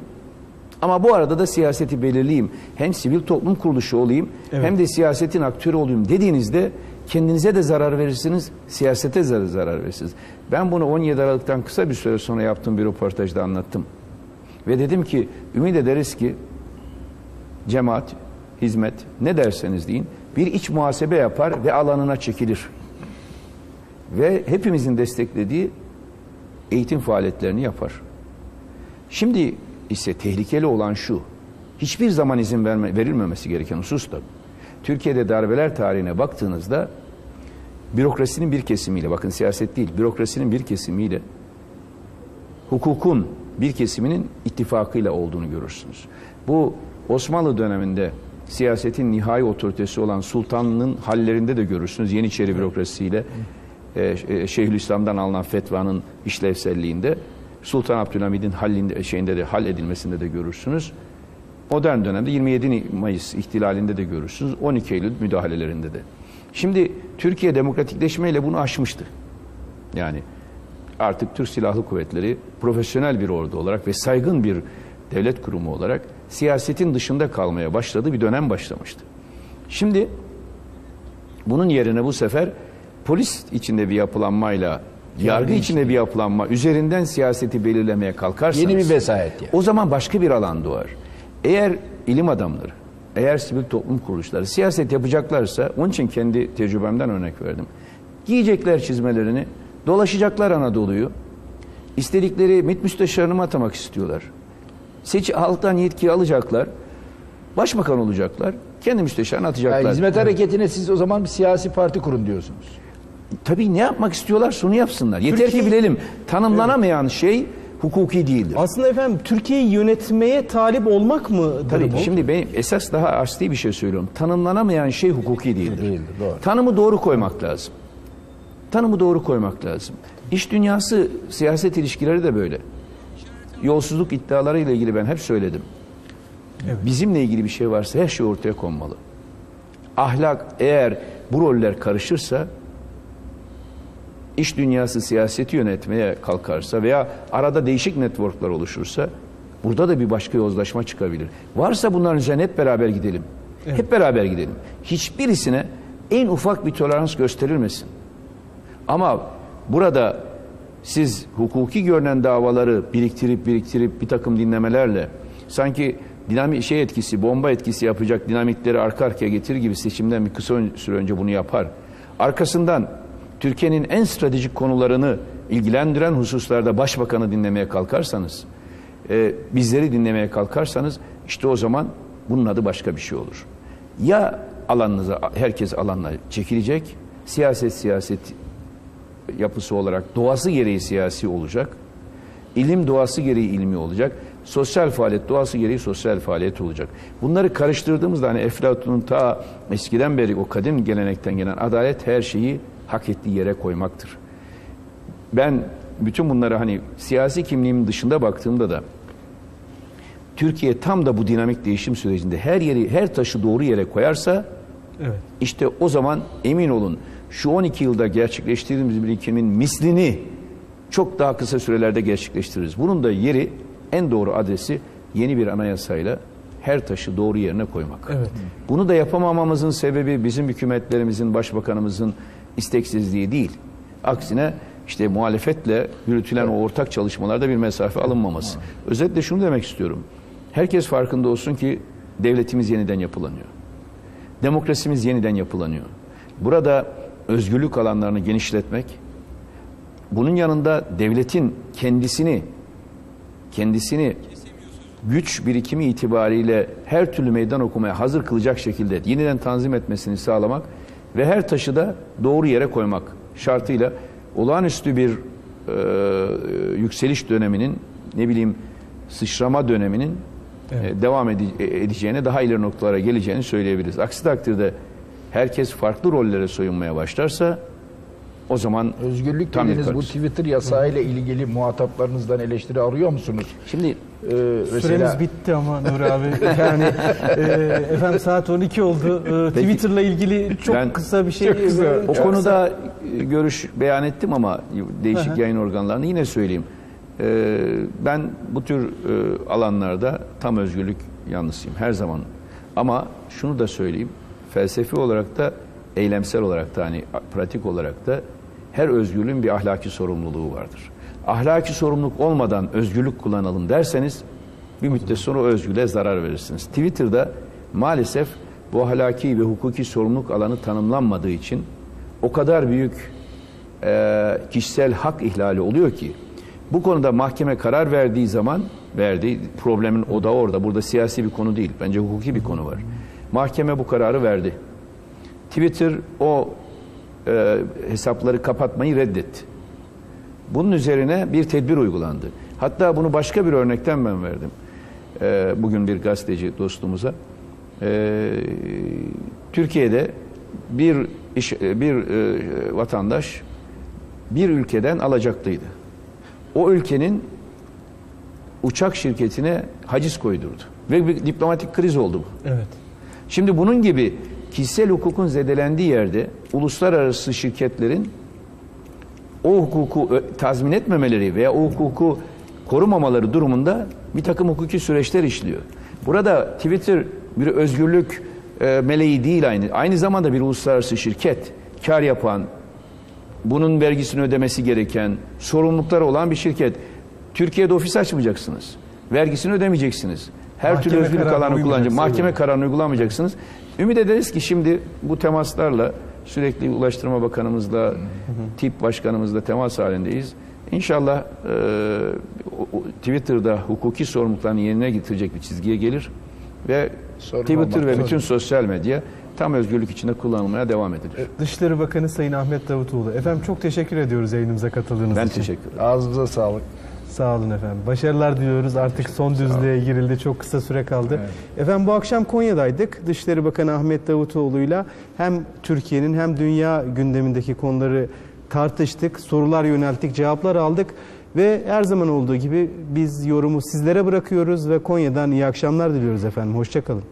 ama bu arada da siyaseti belirleyeyim. Hem sivil toplum kuruluşu olayım Evet. hem de siyasetin aktörü olayım dediğinizde kendinize de zarar verirsiniz, siyasete zarar, zarar verirsiniz. Ben bunu 17 Aralık'tan kısa bir süre sonra yaptığım bir röportajda anlattım. Ve dedim ki ümit ederiz ki cemaat, hizmet ne derseniz deyin bir iç muhasebe yapar ve alanına çekilir. Ve hepimizin desteklediği eğitim faaliyetlerini yapar. Şimdi ise tehlikeli olan şu. Hiçbir zaman izin verme, verilmemesi gereken husus da. Türkiye'de darbeler tarihine baktığınızda bürokrasinin bir kesimiyle, bakın siyaset değil, bürokrasinin bir kesimiyle hukukun bir kesiminin ittifakıyla olduğunu görürsünüz. Bu Osmanlı döneminde siyasetin nihai otoritesi olan sultanın hallerinde de görürsünüz. Yeniçeri bürokrasisiyle e, e, Şeyhülislam'dan alınan fetvanın işlevselliğinde Sultan Abdülhamid'in hallində, şeyinde de hal edilmesinde de görürsünüz. Modern dönemde 27 Mayıs ihtilalinde de görürsünüz. 12 Eylül müdahalelerinde de. Şimdi Türkiye demokratikleşmeyle bunu aşmıştı. Yani artık Türk Silahlı Kuvvetleri profesyonel bir ordu olarak ve saygın bir devlet kurumu olarak siyasetin dışında kalmaya başladığı bir dönem başlamıştı. Şimdi bunun yerine bu sefer polis içinde bir yapılanmayla, yargı içinde bir yapılanma üzerinden siyaseti belirlemeye kalkarsanız Yeni bir vesayet yani. o zaman başka bir alan doğar. Eğer ilim adamları, eğer sivil toplum kuruluşları siyaset yapacaklarsa, onun için kendi tecrübemden örnek verdim. Giyecekler çizmelerini, dolaşacaklar Anadolu'yu, istedikleri MİT müsteşarını mı atamak istiyorlar. Seçi halktan yetki alacaklar, başbakan olacaklar, kendi müsteşarını atacaklar. Yani hizmet hareketine siz o zaman bir siyasi parti kurun diyorsunuz. Tabii ne yapmak istiyorlar onu yapsınlar. Yeter Türkiye- ki bilelim tanımlanamayan şey hukuki değildir. Aslında efendim Türkiye'yi yönetmeye talip olmak mı? Tabii bu? şimdi ben esas daha asli bir şey söylüyorum. Tanımlanamayan şey hukuki değildir. Değildir, doğru. Tanımı doğru koymak lazım. Tanımı doğru koymak lazım. İş dünyası siyaset ilişkileri de böyle. Yolsuzluk iddiaları ile ilgili ben hep söyledim. Bizimle ilgili bir şey varsa her şey ortaya konmalı. Ahlak eğer bu roller karışırsa iş dünyası siyaseti yönetmeye kalkarsa veya arada değişik networklar oluşursa burada da bir başka yozlaşma çıkabilir. Varsa bunların üzerine hep beraber gidelim. Hep beraber gidelim. Hiçbirisine en ufak bir tolerans gösterilmesin. Ama burada siz hukuki görünen davaları biriktirip biriktirip bir takım dinlemelerle sanki dinamik şey etkisi, bomba etkisi yapacak dinamitleri arka arkaya getirir gibi seçimden bir kısa süre önce bunu yapar. Arkasından Türkiye'nin en stratejik konularını ilgilendiren hususlarda başbakanı dinlemeye kalkarsanız, e, bizleri dinlemeye kalkarsanız işte o zaman bunun adı başka bir şey olur. Ya alanınıza herkes alanına çekilecek, siyaset siyaset yapısı olarak doğası gereği siyasi olacak. İlim doğası gereği ilmi olacak. Sosyal faaliyet doğası gereği sosyal faaliyet olacak. Bunları karıştırdığımızda hani Eflatun'un ta eskiden beri o kadim gelenekten gelen adalet her şeyi hak ettiği yere koymaktır. Ben bütün bunları hani siyasi kimliğimin dışında baktığımda da Türkiye tam da bu dinamik değişim sürecinde her yeri her taşı doğru yere koyarsa Evet. işte o zaman emin olun şu 12 yılda gerçekleştirdiğimiz birikimin mislini çok daha kısa sürelerde gerçekleştiririz. Bunun da yeri en doğru adresi yeni bir anayasayla her taşı doğru yerine koymak. Evet. Bunu da yapamamamızın sebebi bizim hükümetlerimizin, başbakanımızın isteksizliği değil. Aksine işte muhalefetle yürütülen o ortak çalışmalarda bir mesafe alınmaması. Özetle şunu demek istiyorum. Herkes farkında olsun ki devletimiz yeniden yapılanıyor. Demokrasimiz yeniden yapılanıyor. Burada özgürlük alanlarını genişletmek, bunun yanında devletin kendisini kendisini güç birikimi itibariyle her türlü meydan okumaya hazır kılacak şekilde yeniden tanzim etmesini sağlamak ve her taşı da doğru yere koymak şartıyla olağanüstü bir e, yükseliş döneminin ne bileyim sıçrama döneminin e, devam ede- edeceğine daha ileri noktalara geleceğini söyleyebiliriz. Aksi takdirde herkes farklı rollere soyunmaya başlarsa o zaman Özgürlük dediğiniz bu. Twitter yasağıyla ilgili muhataplarınızdan eleştiri arıyor musunuz? şimdi Ee, Süremiz bitti ama Nur abi. Yani e, efendim saat 12 oldu. E, Peki. Twitter'la ilgili çok Ben- kısa bir şey. Çok kısa. e, O çok konuda e, görüş beyan ettim ama değişik hı. yayın organlarını yine söyleyeyim. Ee, ben bu tür e, alanlarda tam özgürlük yanlısıyım her zaman. Ama şunu da söyleyeyim. Felsefi olarak da eylemsel olarak da hani pratik olarak da her özgürlüğün bir ahlaki sorumluluğu vardır. Ahlaki sorumluluk olmadan özgürlük kullanalım derseniz bir müddet sonra o özgürlüğe zarar verirsiniz. Twitter'da maalesef bu ahlaki ve hukuki sorumluluk alanı tanımlanmadığı için o kadar büyük e, kişisel hak ihlali oluyor ki bu konuda mahkeme karar verdiği zaman verdiği problemin o da orada. Burada siyasi bir konu değil. Bence hukuki bir konu var. Mahkeme bu kararı verdi. Twitter o e, hesapları kapatmayı reddetti. Bunun üzerine bir tedbir uygulandı. Hatta bunu başka bir örnekten ben verdim. E, bugün bir gazeteci dostumuza. E, Türkiye'de bir iş, bir e, vatandaş bir ülkeden alacaklıydı. O ülkenin uçak şirketine haciz koydurdu. Ve bir diplomatik kriz oldu bu. Evet. Şimdi bunun gibi kişisel hukukun zedelendiği yerde uluslararası şirketlerin o hukuku tazmin etmemeleri veya o hukuku korumamaları durumunda bir takım hukuki süreçler işliyor. Burada Twitter bir özgürlük e, meleği değil aynı. Aynı zamanda bir uluslararası şirket, kar yapan, bunun vergisini ödemesi gereken, sorumlulukları olan bir şirket. Türkiye'de ofis açmayacaksınız. Vergisini ödemeyeceksiniz. Her Mahkeme türlü özgürlük alanı uymayacaksınız. Mahkeme kararını uygulamayacaksınız. Ümit ederiz ki şimdi bu temaslarla sürekli Ulaştırma Bakanımızla, tip başkanımızla temas halindeyiz. İnşallah e, Twitter'da hukuki sorumluluklarını yerine getirecek bir çizgiye gelir ve Sorun Twitter ve bütün sosyal medya tam özgürlük içinde kullanılmaya devam edilir. Dışişleri Bakanı Sayın Ahmet Davutoğlu. Efendim çok teşekkür ediyoruz yayınımıza katıldığınız Ben için. teşekkür ederim. Ağzınıza sağlık. Sağ olun efendim. Başarılar diliyoruz. Artık son düzlüğe girildi. Çok kısa süre kaldı. Efendim bu akşam Konya'daydık. Dışişleri Bakanı Ahmet Davutoğlu'yla hem Türkiye'nin hem dünya gündemindeki konuları tartıştık. Sorular yönelttik, cevaplar aldık. Ve her zaman olduğu gibi biz yorumu sizlere bırakıyoruz ve Konya'dan iyi akşamlar diliyoruz efendim. Hoşçakalın.